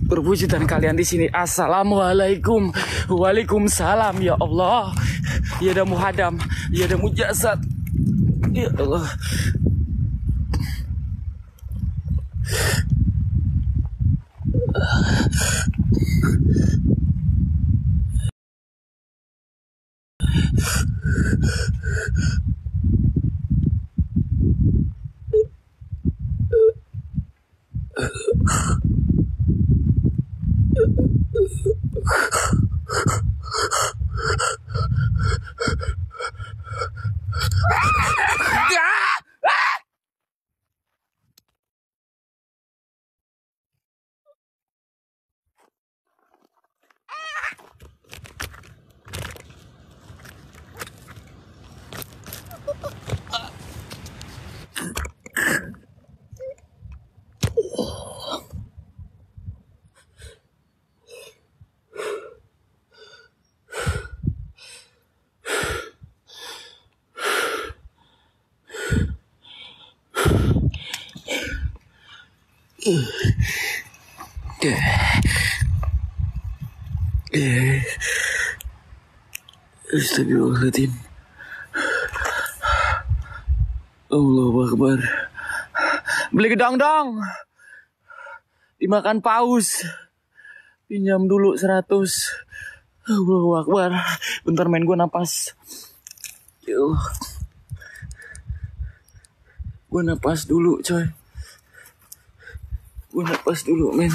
perwujudan kalian di sini Assalamualaikum Waalaikumsalam ya Allah ya damu hadam ya damu jasad ya Allah Astagfirullahaladzim. Allahu Akbar. Beli gedang dong. Dimakan paus. Pinjam dulu 100. Allahu Akbar. Bentar main gue napas. Yuh. Gue napas dulu coy. Gue napas dulu men.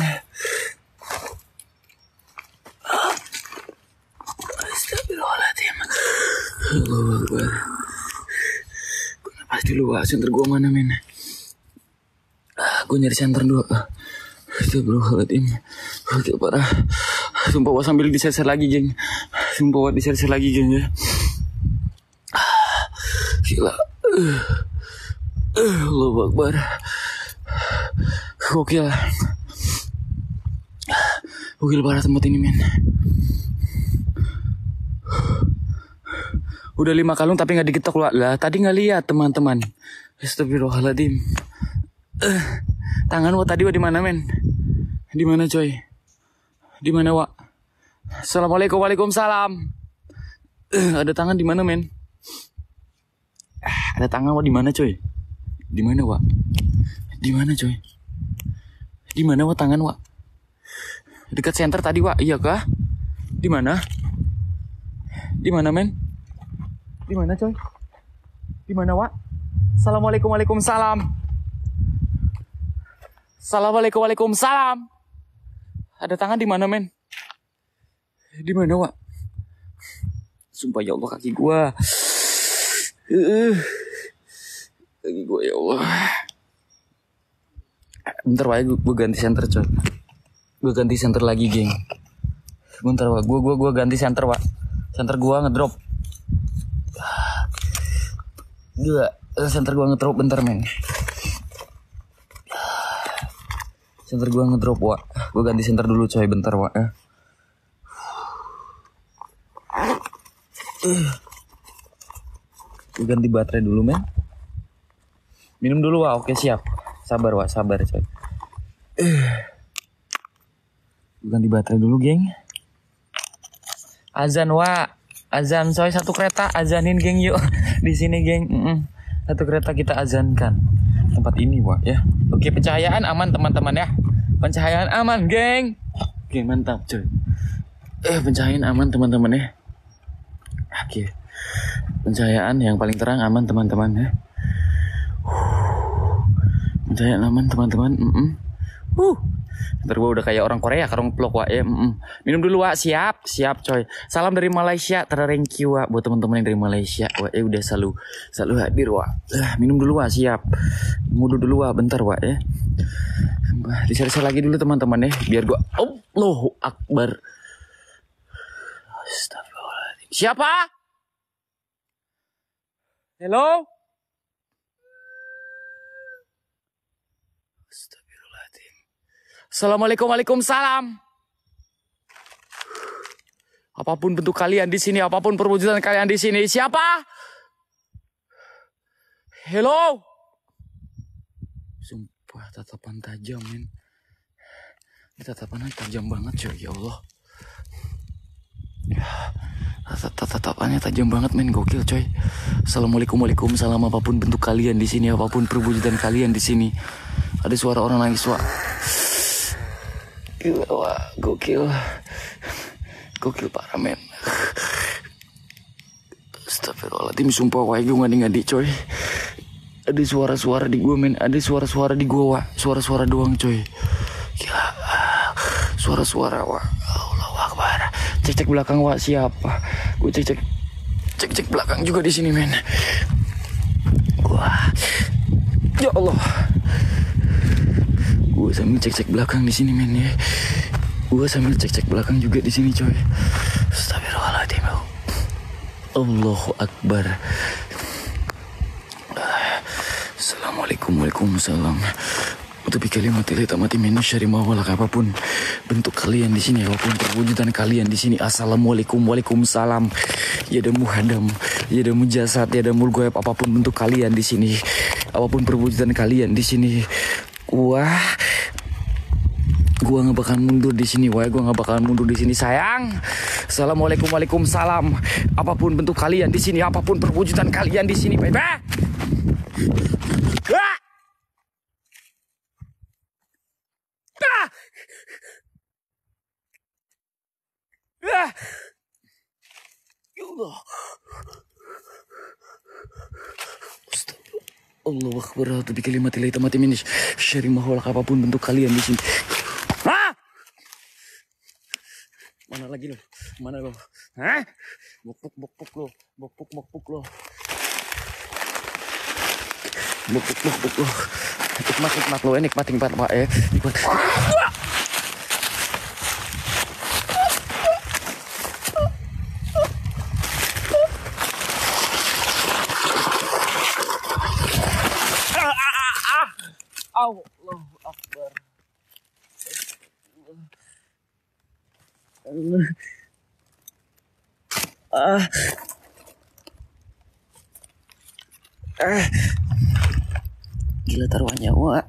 Astagfirullahaladzim. Allahu Akbar. Gue napas dulu, Wak. Center gue mana, men? Ah, gue nyari center dulu. Ah. Astagfirullahaladzim. Oke, parah. Sumpah, Wak, sambil diser lagi, geng. Sumpah, Wak, diser lagi, geng, ya. Ah, Gila. Uh. Uh, Allahu Akbar. Gokil. Gokil parah tempat ini, men. Udah lima kalung tapi nggak digetok lah. Lah tadi nggak lihat teman-teman. Astagfirullahaladzim. Uh, tangan wa tadi wa di mana men? Di mana coy? Di mana wa? Assalamualaikum waalaikumsalam. Uh, ada tangan di mana men? Uh, ada tangan wa di mana coy? Di mana wa? Di mana coy? Di mana wa tangan wa? Dekat center tadi wa? Iya kah? Di mana? Di mana, men? Di mana, coy? Di mana, Wak? Assalamualaikum, waalaikumsalam. Assalamualaikum, waalaikumsalam. Ada tangan di mana, men? Di mana, Wak? Sumpah ya Allah kaki gua. Kaki gua ya Allah. Bentar, gua, gua ganti center, coy. Gua ganti center lagi, geng. Bentar, Wak. Gua gua gua ganti center, Wak. Center gua ngedrop. Gila, center gua ngedrop bentar, men. Center gua ngedrop, Wak. Gua ganti center dulu, coy. Bentar, Wak. Ya. Gua ganti baterai dulu, men. Minum dulu, Wak. Oke, siap. Sabar, Wak. Sabar, coy. Gua ganti baterai dulu, geng. Azan, Wak. Azan, coy. Satu kereta. Azanin, geng, yuk. Di sini, geng. Satu kereta kita azankan. Tempat ini, Wak, ya. Oke, pencahayaan aman, teman-teman, ya. Pencahayaan aman, geng. Oke, mantap, coy. Eh, pencahayaan aman, teman-teman, ya. Oke. Pencahayaan yang paling terang aman, teman-teman, ya. Pencahayaan aman, teman-teman. Mm-mm. Uh. Ntar gue udah kayak orang Korea, karung peluk, Wak, ya. Mm-mm. Minum dulu, Wak. Siap, siap, coy. Salam dari Malaysia. Thank you, Wak. Buat teman-teman yang dari Malaysia. Wak, eh udah selalu selalu hadir, Wak. Ah, minum dulu, Wak. Siap. Mudu dulu, Wak. Bentar, Wak, ya. Diser-ser lagi dulu, teman-teman, ya. Biar gue... Allahu Akbar. Astagfirullahaladzim. Siapa? Hello? Assalamualaikum, waalaikumsalam. Apa pun bentuk kalian di sini, apa pun perwujudan kalian di sini, siapa? Hello? Sumpah tatapan tajam, men. Ini tatapannya tajam banget, coy. Ya Allah. Tatapannya tajam banget men gokil coy. Assalamualaikum waalaikumsalam apa pun bentuk kalian di sini apa pun perwujudan kalian di sini. Ada suara orang nangis wah. Gila wah gokil. Gokil parah men. Astagfirullahaladzim sumpah wah gue ngadi-ngadi coy. Ada suara-suara di gue men. Ada suara-suara di gue wah. Suara-suara doang coy. Gila. Suara-suara wah. Allah Akbar. Cek-cek belakang wah siapa? Gue cek-cek cek-cek belakang juga di sini men. Wah. Ya Allah. Gue sambil cek-cek belakang di sini men ya. Gue sambil cek-cek belakang juga di sini coy. Astagfirullahaladzim. Allahu Akbar. Assalamualaikum Waalaikumsalam. Untuk kalimat tidak tamati syari mawalak apa pun bentuk kalian di sini apa pun perwujudan kalian di sini assalamualaikum waalaikumsalam ya ada muhadam ya ada mujasad ya ada mulgoyab apa pun bentuk kalian di sini apa pun perwujudan kalian di sini wah gua nggak bakal mundur di sini wah gua nggak bakal mundur di sini sayang assalamualaikum waalaikumsalam apa pun bentuk kalian di sini apa pun perwujudan kalian di sini baby ah! Ah! Ah! Ya Allah. Allah Akbar tu bikalimat ilahi tamati min syari maholak apa pun bentuk kalian di sini. Ah! Mana lagi lo? Mana lo? Hah? Bokpuk bokpuk lo. Bokpuk bokpuk lo. Bokpuk bokpuk lo. Nikmat nikmat lo, eh nikmat nikmat pak eh. Nikmat. Allahu Akbar. Ah. Ah. Gila taruhan nyawa.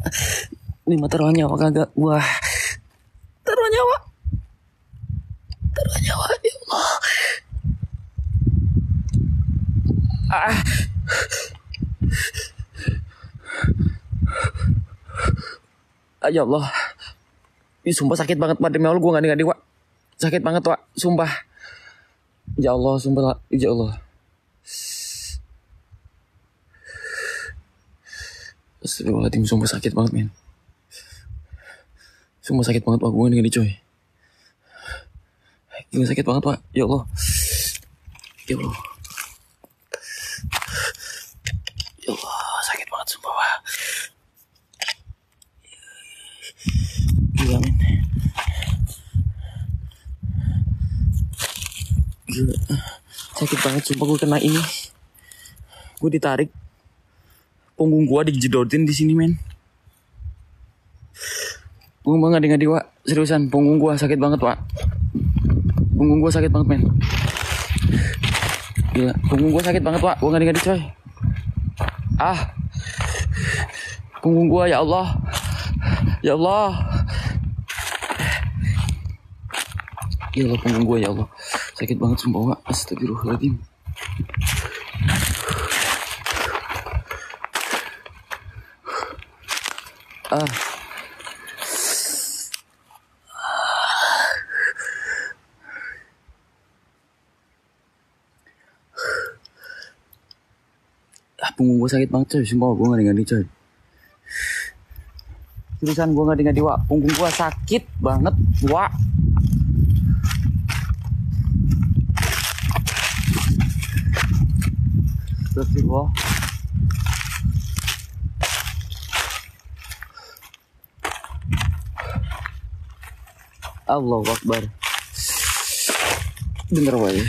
Ini mah taruhan nyawa kagak. Wah. Taruhan nyawa. Taruhan nyawa. Ya Allah. Ah. Ah, ya Allah. Ih, sumpah sakit banget pada Allah gue gak dengar Wak. Sakit banget, Wak. Sumpah. Ya Allah, sumpah. Ya Allah. Astagfirullahaladzim, sumpah sakit banget, men. Sumpah sakit banget, Pak. Gue ini coy. Gila sakit banget, Pak. Ya Allah. Ya Allah. Ya Allah, sakit banget, sumpah, Pak. Gila, men. Gila. Sakit banget, sumpah gue kena ini. Gue ditarik. Punggung gue dijedotin di sini, men. Gue ngadi-ngadi, Wak. Seriusan, punggung gue sakit banget, Wak. Punggung gue sakit banget, men. Gila, punggung gue sakit banget, Wak. Gue ngadi-ngadi, coy. Ah. Punggung gue, ya Allah. Ya Allah. Ya Allah, punggung gue, ya Allah. Sakit banget, sumpah, Wak. Astagfirullahaladzim. Ah. Punggung gue sakit banget coy, sumpah gue ngadi-ngadi coy. Tulisan gue ngadi-ngadi wak, punggung gue sakit banget wak. Astagfirullah. Allahu Akbar. Bener wae.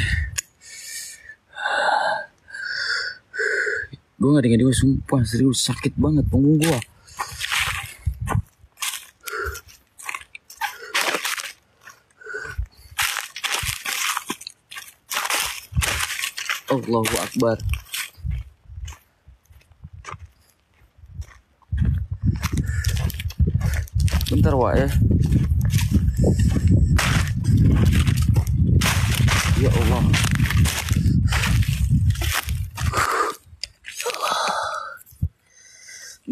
Gue gak dengar dia sumpah serius sakit banget punggung gue. Allahu Akbar. Bentar Wak ya. Ya Allah.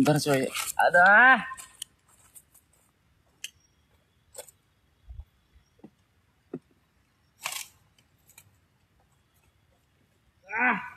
Bentar coy. Ada. Ah.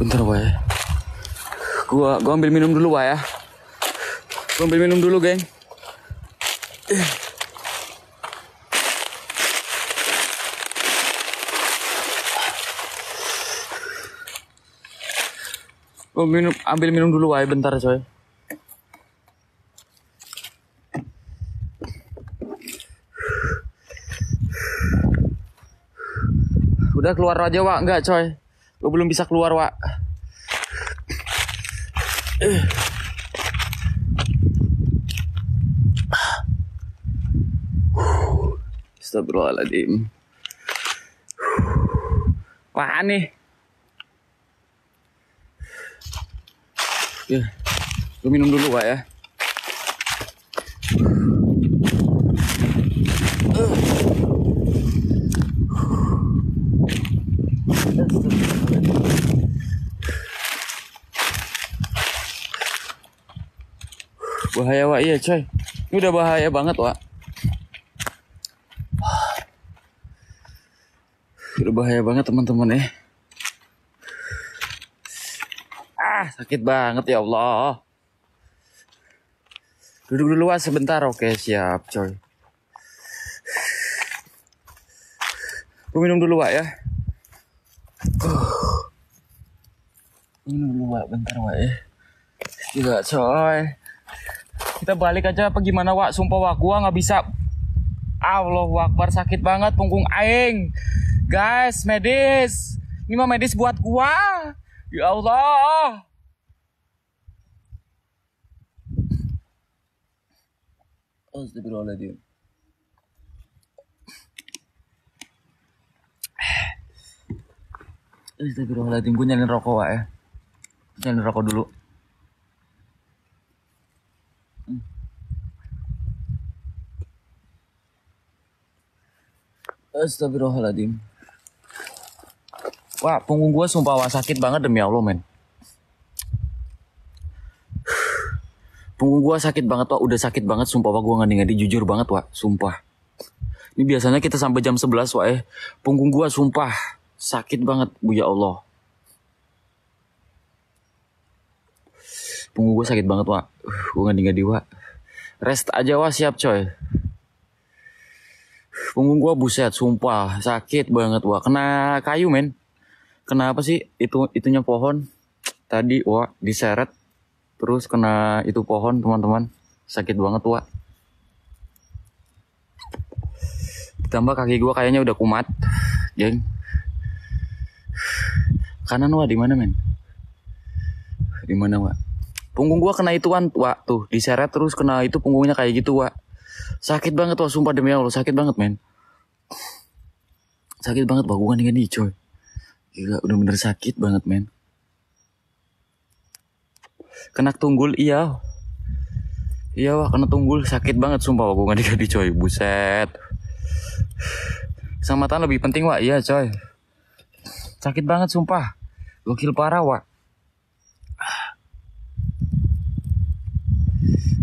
Bentar, Wak ya. Gua, gua ambil minum dulu, Wak ya. Gua ambil minum dulu, geng. Gua minum, ambil minum dulu, Wak. Bentar, coy. Udah keluar aja, Wak. Enggak, coy. Gue belum bisa keluar, Wak. Astagfirullahaladzim. Apaan nih? Ya, gue minum dulu, Wak ya. Bahaya, Wak. Iya, coy. Ini udah bahaya banget, Wak. Udah bahaya banget, teman-teman ya. Ah, sakit banget ya Allah. Duduk dulu, Wak, sebentar. Oke, siap, coy. Gue minum dulu, Wak, ya. Minum dulu, Wak. Bentar, Wak, ya. Gila, coy kita balik aja apa gimana Wak? Sumpah Wak gua nggak bisa. Allah wakbar sakit banget punggung aing. Guys medis. Ini mah medis buat gua. Ya Allah. Astagfirullahaladzim. Astagfirullahaladzim Gue nyalin rokok Wak ya. Nyalin rokok dulu. Astagfirullahaladzim. Wah, punggung gue sumpah wah sakit banget demi Allah men. Punggung gue sakit banget wah, udah sakit banget sumpah wah gue ngadi-ngadi jujur banget wah, sumpah. Ini biasanya kita sampai jam 11 wah eh. Punggung gue sumpah sakit banget bu ya Allah. Punggung gue sakit banget wah. Uh, gue ngadi-ngadi wah. Rest aja wah siap coy. Punggung gue buset sumpah. Sakit banget wah. Kena kayu men. Kenapa sih? Itu itunya pohon. Tadi wah diseret. Terus kena itu pohon teman-teman. Sakit banget wah ditambah kaki gua kayaknya udah kumat geng. Kanan wah di mana men? Di mana wah punggung gua kena ituan wah tuh. Diseret terus kena itu punggungnya kayak gitu wah sakit banget wah sumpah demi allah sakit banget men sakit banget wah gua nih coy Gila, udah bener sakit banget, men. Kena tunggul, iya. Iya, wah, kena tunggul. Sakit banget, sumpah. Wah, gue digadi, coy. Buset. Keselamatan lebih penting, wah. Iya, coy. Sakit banget, sumpah. Gokil parah, wah.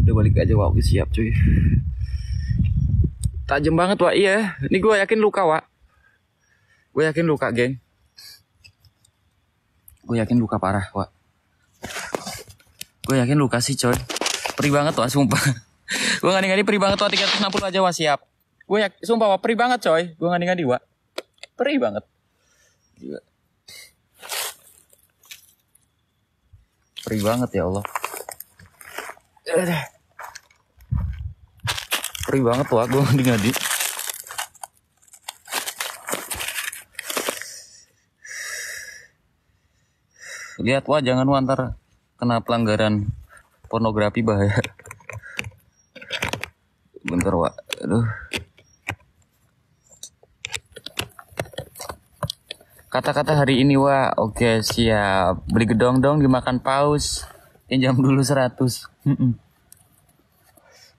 Udah balik aja, wah. Siap, cuy. Tajam banget, wah. Iya. Ini gue yakin luka, wah. Gue yakin luka, geng. Gue yakin luka parah, Wak. Gue yakin luka sih, coy. Perih banget, Wak, sumpah. gue ngadi-ngadi perih banget, Wak. 360 aja, Wak, siap. Gue yakin, sumpah, Wak, perih banget, coy. Gue ngadi-ngadi, Wak. Perih banget. Gila. Perih banget, ya Allah. Perih banget, Wak. Gue ngadi-ngadi. lihat wah jangan wah ntar kena pelanggaran pornografi bahaya. Bentar wah aduh. Kata-kata hari ini wah oke siap. Beli gedong dong dimakan paus. Pinjam dulu 100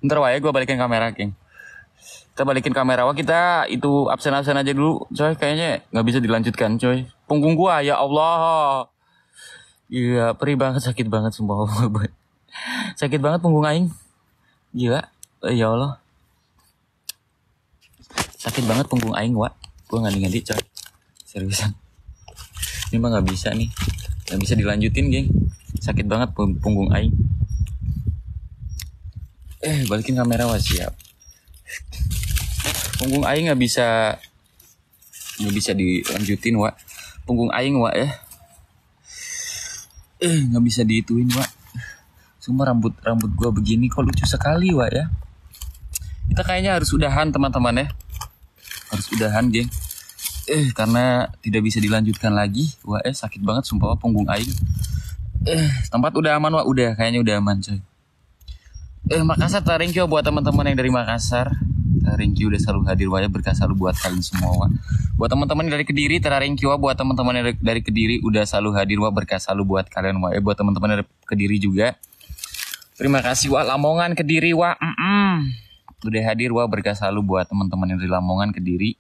bentar wah ya gue balikin kamera king kita balikin kamera wah kita itu absen-absen aja dulu coy kayaknya nggak bisa dilanjutkan coy punggung gua ya Allah Iya, perih banget, sakit banget sumpah. sakit banget punggung aing. Gila, ya Allah. Sakit banget punggung aing, Wak. Gue nganti-nganti, coy. Seriusan. Ini mah gak bisa nih. Gak bisa dilanjutin, geng. Sakit banget punggung aing. Eh, balikin kamera, Wak. Siap. Punggung aing gak bisa... Gak bisa dilanjutin, Wak. Punggung aing, Wak, ya. Eh nggak bisa diituin wa cuma rambut rambut gua begini kok lucu sekali wa ya. Kita kayaknya harus udahan teman-teman ya. Harus udahan geng. Eh karena tidak bisa dilanjutkan lagi wah eh sakit banget sumpah punggung aing. Eh tempat udah aman wah udah kayaknya udah aman coy eh Makassar thank you buat teman-teman yang dari Makassar thank you udah selalu hadir ya berkah selalu buat kalian semua Buat teman-teman dari Kediri, thank you buat teman-teman dari, dari Kediri udah selalu hadir wah berkah selalu buat kalian wah. Eh, buat teman-teman dari Kediri juga. Terima kasih wah Lamongan Kediri wah. Mm -mm. Udah hadir wah berkah selalu buat teman-teman yang dari Lamongan Kediri.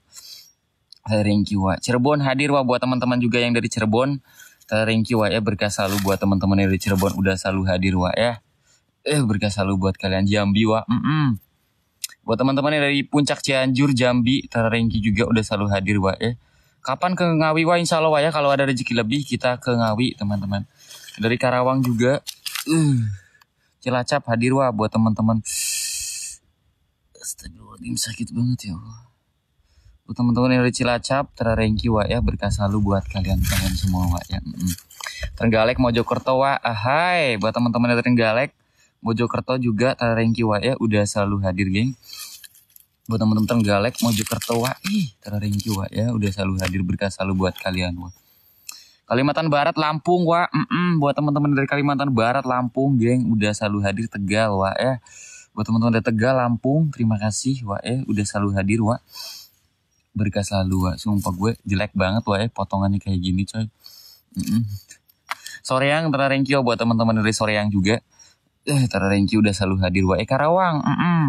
Thank you wah. Cirebon hadir wah buat teman-teman juga yang dari Cirebon. Thank you wah ya berkah selalu buat teman-teman yang dari Cirebon udah selalu hadir wah ya. Eh berkah selalu buat kalian Jambi wah. Mm -mm. Buat teman-teman yang dari Puncak Cianjur, Jambi, Terengki juga udah selalu hadir, Wak ya. Kapan ke Ngawi, Wak? Insya Allah, Wak ya. Kalau ada rezeki lebih, kita ke Ngawi, teman-teman. Dari Karawang juga. Uh, Cilacap hadir, Wak, buat teman-teman. Astagfirullahaladzim, sakit banget ya Allah. Buat teman-teman yang dari Cilacap, Terengki, Wak ya. Berkah selalu buat kalian-kalian semua, Wak ya. Mm -mm. Mojokerto, Wak. Ahai, buat teman-teman dari Trenggalek. Mojokerto juga Tarengki Wak ya udah selalu hadir geng buat teman-teman Trenggalek Mojokerto Wak ih Tarengki Wak ya udah selalu hadir berkah selalu buat kalian Wak Kalimantan Barat Lampung Wak mm -mm, buat teman-teman dari Kalimantan Barat Lampung geng udah selalu hadir Tegal Wak ya Buat teman-teman dari Tegal, Lampung, terima kasih Wak eh udah selalu hadir Wak. Berkah selalu Wak. Sumpah gue jelek banget Wak eh potongannya kayak gini coy. Mm -mm. Soreang, Terarenkyo buat teman-teman dari Soreang juga. Eh, Terarenkyo udah selalu hadir Wak. Eh Karawang, mm -mm.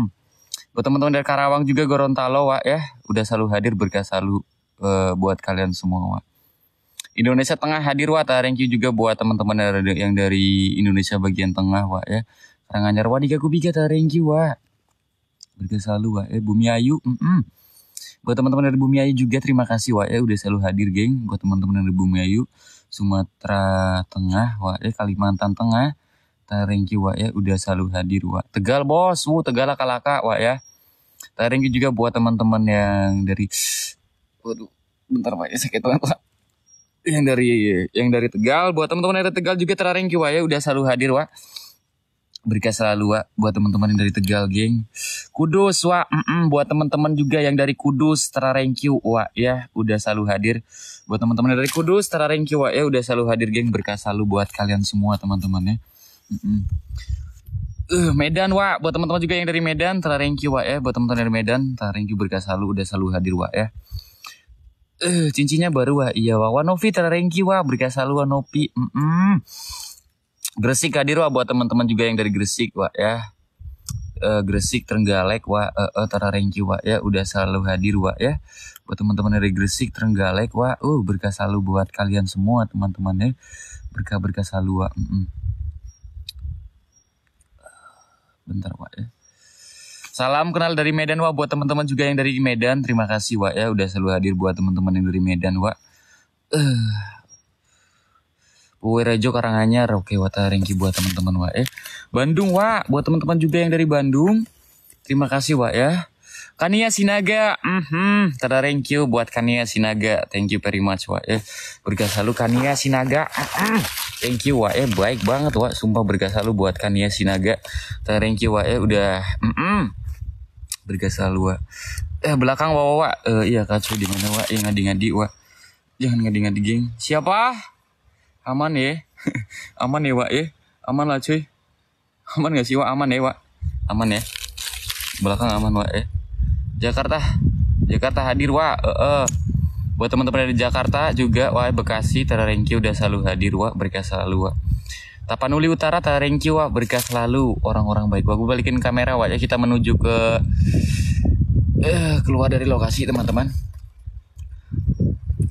Buat teman-teman dari Karawang juga Gorontalo Wak ya. Udah selalu hadir berkah selalu uh, buat kalian semua Wak. Indonesia Tengah hadir. Thank you juga buat teman-teman yang dari Indonesia bagian tengah Wak ya. Karanganyar Wak Diga Kubiga thank you Wak. Berkah selalu Wak ya. Bumi Ayu. Mm -mm. Buat teman-teman dari Bumi Ayu juga terima kasih Wak ya udah selalu hadir geng. Buat teman-teman dari Bumi Ayu. Sumatera Tengah Wak ya. Kalimantan Tengah. You Wak ya udah selalu hadir Wak. Tegal bos. Wuh Tegal laka-laka Wak ya. You juga buat teman-teman yang dari Waduh, bentar Pak ya sakit banget Pak. Yang dari yang dari Tegal, buat teman-teman yang dari Tegal juga terareng Wak ya udah selalu hadir Wak. Berikan selalu Wak buat teman-teman yang dari Tegal, geng. Kudus Wak, mm -mm, buat teman-teman juga yang dari Kudus terareng Wak ya udah selalu hadir. Buat teman-teman yang dari Kudus terareng Wak ya udah selalu hadir, geng. Berkah selalu buat kalian semua teman-teman ya. Mm -mm. Uh, Medan wa buat teman-teman juga yang dari Medan thank you wa ya. Buat teman-teman dari Medan thank you berkah selalu udah selalu hadir wa ya. Eh uh, cincinnya baru wa iya wa Wanovi thank you wa berkah selalu Wanovi mm -mm. Gresik hadir wa buat teman-teman juga yang dari Gresik wa ya. Uh, Gresik Trenggalek wa uh, uh, thank you wa ya. Udah selalu hadir wa ya. Buat teman-teman dari Gresik Trenggalek wa uh berkah selalu buat kalian semua teman-temannya berkah berkah selalu wa mm -mm. Bentar Wak ya. Salam kenal dari Medan Wak buat teman-teman juga yang dari Medan. Terima kasih Wak ya udah selalu hadir buat teman-teman yang dari Medan Wak. Uh. Rejo Karanganyar. Oke Wak Ringki buat teman-teman Wak ya. Bandung Wak buat teman-teman juga yang dari Bandung. Terima kasih Wak ya. Kania Sinaga, mm -hmm. tada thank you buat Kania Sinaga, thank you very much Wak ya. Bergas selalu Kania Sinaga, mm -hmm. Thank you ya, baik banget Wak, sumpah bergas selalu buat Kania Sinaga, tada thank you ya, udah, mm -hmm. bergas selalu Wak. Eh belakang Wak Wak, uh, iya kacau di mana Wak, yang ngadi-ngadi Wak, jangan ngadi-ngadi geng. Siapa? Aman ya, aman ya Wak ya, aman lah cuy, aman gak sih Wak, aman ya Wak, aman ya, belakang aman Wak ya. Jakarta. Jakarta hadir wa uh, uh. Buat teman-teman dari Jakarta juga wah Bekasi Tararengki udah selalu hadir wa berkah selalu wa Tapanuli Utara Tararengki wa berkah selalu orang-orang baik. Wa gue balikin kamera wa ya kita menuju ke uh, keluar dari lokasi teman-teman.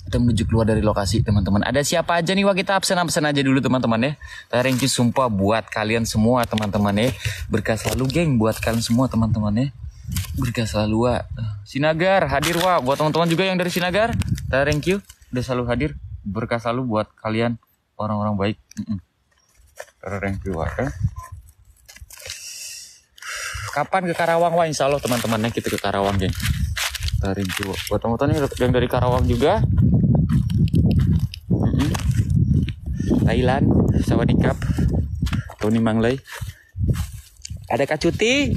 Kita menuju keluar dari lokasi teman-teman. Ada siapa aja nih wah kita absen absen aja dulu teman-teman ya. You sumpah buat kalian semua teman-teman ya. Berkah selalu geng buat kalian semua teman-teman ya berkah selalu wa Sinagar hadir wa buat teman-teman juga yang dari Sinagar thank you. Udah selalu hadir. Berkah selalu buat kalian orang-orang baik. Thank you wa kapan ke Karawang wa insya Allah teman-temannya kita ke Karawang geng. Thank you buat teman-teman yang dari Karawang juga. Thailand Sawadikap Tony Manglay ada Kak Cuti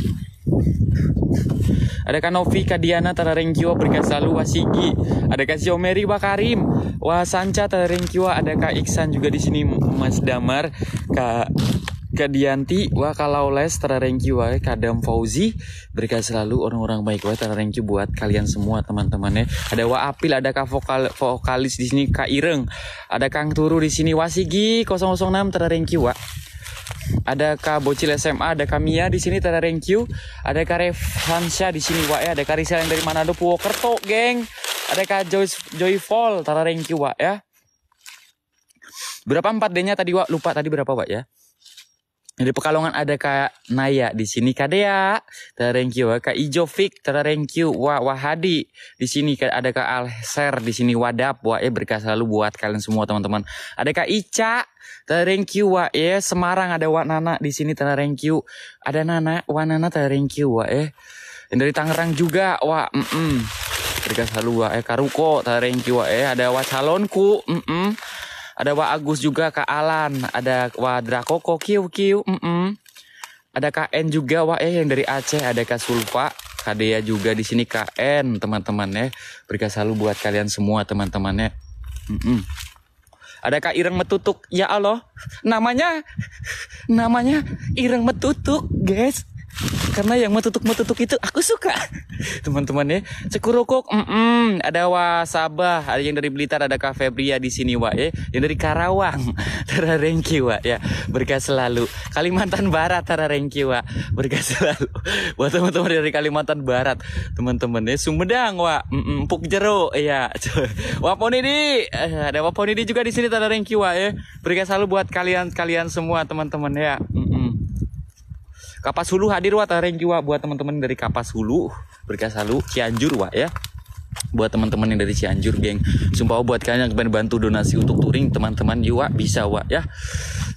ada Kak Novi, Kak Diana, Tararengkiwa, Berkat Selalu, Wasigi. Ada Kak Siomeri, Wakarim, Wasanca, Tararengkiwa. Ada Kak Iksan juga di sini, Mas Damar, Kak Kak Dianti, wah kalau les Tararengki wa Kadam Fauzi Berkat selalu orang-orang baik. Wa Tararengki buat kalian semua teman-temannya Ada Wa Apil, ada Kak vokal, vokalis di sini Kak Ireng? Ada Kang Turu di sini Wasigi 006 Tararengki wa ada Kak Bocil SMA, ada Kamia di sini Tara Renkyu, ada Kak Revansya di sini Wak ya, ada Kak Rizal yang dari Manado Purwokerto, geng. Ada Kak Joy Joyful Tara Renkyu Wak ya. Berapa 4D-nya tadi Wak? Lupa tadi berapa Wak ya? Di Pekalongan ada Kak Naya di sini Kak Dea, thank you. Kak Ijo Fik, thank you. Wah Wahadi di sini ada Kak Alser di sini Wadap, wah eh berkah selalu buat kalian semua teman-teman. Ada Kak Ica, thank you. Wah eh Semarang ada Wak Nana di sini thank you. Ada Nana, Wak Nana thank you. Wah eh dari Tangerang juga, wah mm -mm. berkah selalu wah eh Karuko thank you. Wah eh ada Wak Calonku, mm -mm. Ada Wak Agus juga Kak Alan, ada Wak Drakoko Kiu Kiu, mm -mm. Ada Kak N juga Wak eh yang dari Aceh, ada Kak Sulfa, Kak Dea juga di sini Kak N teman-teman ya. Berikan selalu buat kalian semua teman-temannya. Mm -mm. Ada Kak Ireng Metutuk, ya Allah, namanya namanya Ireng Metutuk, guys. Karena yang metutuk-metutuk itu aku suka. Teman-teman ya, cekurukuk, mm -mm, ada Wasabah, ada yang dari Blitar, ada Kak Febria di sini wa ya, yang dari Karawang, Tara Rengki wa ya, berkah selalu. Kalimantan Barat, Tara Rengki wa, berkah selalu. Buat teman-teman dari Kalimantan Barat, teman-teman ya, Sumedang wa, mm -mm, Puk Jero, ya. Waponidi, eh, ada Waponidi juga di sini Tara Rengki wa ya, berkah selalu buat kalian-kalian semua teman-teman ya. Mm -mm. Kapas Hulu hadir wa thank you wa buat teman-teman dari Kapas Hulu berkas Hulu Cianjur wa ya. Buat teman-teman yang dari Cianjur geng. Sumpah buat kalian yang pengen bantu donasi untuk touring teman-teman juga bisa wa ya.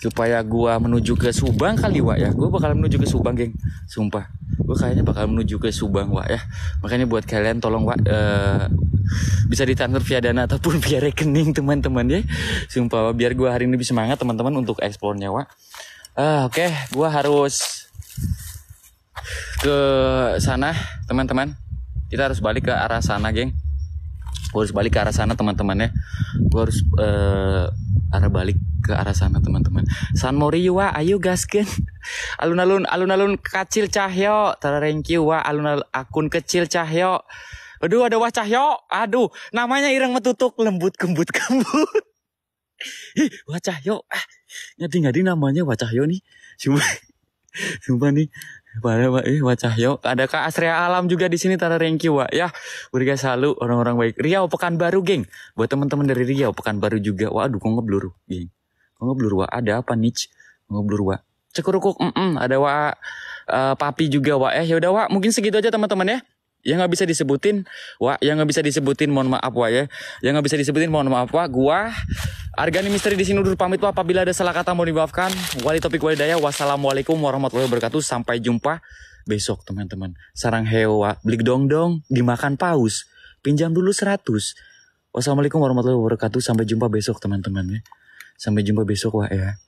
Supaya gua menuju ke Subang kali wa ya. Gua bakal menuju ke Subang geng. Sumpah gua kayaknya bakal menuju ke Subang wa ya. Makanya buat kalian tolong wa uh, bisa ditransfer via dana ataupun via rekening teman-teman ya. Sumpah wa, biar gua hari ini bisa semangat teman-teman untuk eksplornya wa ah oke. Okay. gua harus ke sana teman-teman. Kita harus balik ke arah sana geng. Gue harus balik ke arah sana teman-teman ya. Gue harus uh, arah balik ke arah sana teman-teman. San Mori wa ayo gasken alun-alun alun-alun kecil cahyo. Terengkiu wa alun-alun akun kecil cahyo. Aduh ada wah cahyo. Aduh namanya ireng metutuk. Lembut kembut kembut. Ih, wah cahyo. Ah nyadi ngadi namanya wah cahyo nih. Sumpah sumpah nih pada Pak eh Wacahyo, ada Kak Asria Alam juga di sini Tara Rengki Wak ya. Berikan salu orang-orang baik. Riau Pekanbaru, geng. Buat teman-teman dari Riau Pekanbaru juga. Waduh, kok ngeblur, geng. Kok ngeblur, Wak. Ada apa nih? Ngeblur, Wak. Cekurukuk, mm -mm. ada Wak. Uh, papi juga, Wak. Eh, yaudah, Wak. Mungkin segitu aja teman-teman ya yang nggak bisa disebutin wah yang nggak bisa disebutin mohon maaf wah ya. Yang nggak bisa disebutin mohon maaf wah gua Argani Misteri di sini udah pamit wah apabila ada salah kata mau dimaafkan. Wali topik walidaya wassalamualaikum warahmatullahi wabarakatuh. Sampai jumpa besok teman-teman. Sarang hewa beli dong dong dimakan paus. Pinjam dulu 100 wassalamualaikum warahmatullahi wabarakatuh. Sampai jumpa besok teman-teman ya. Sampai jumpa besok wah ya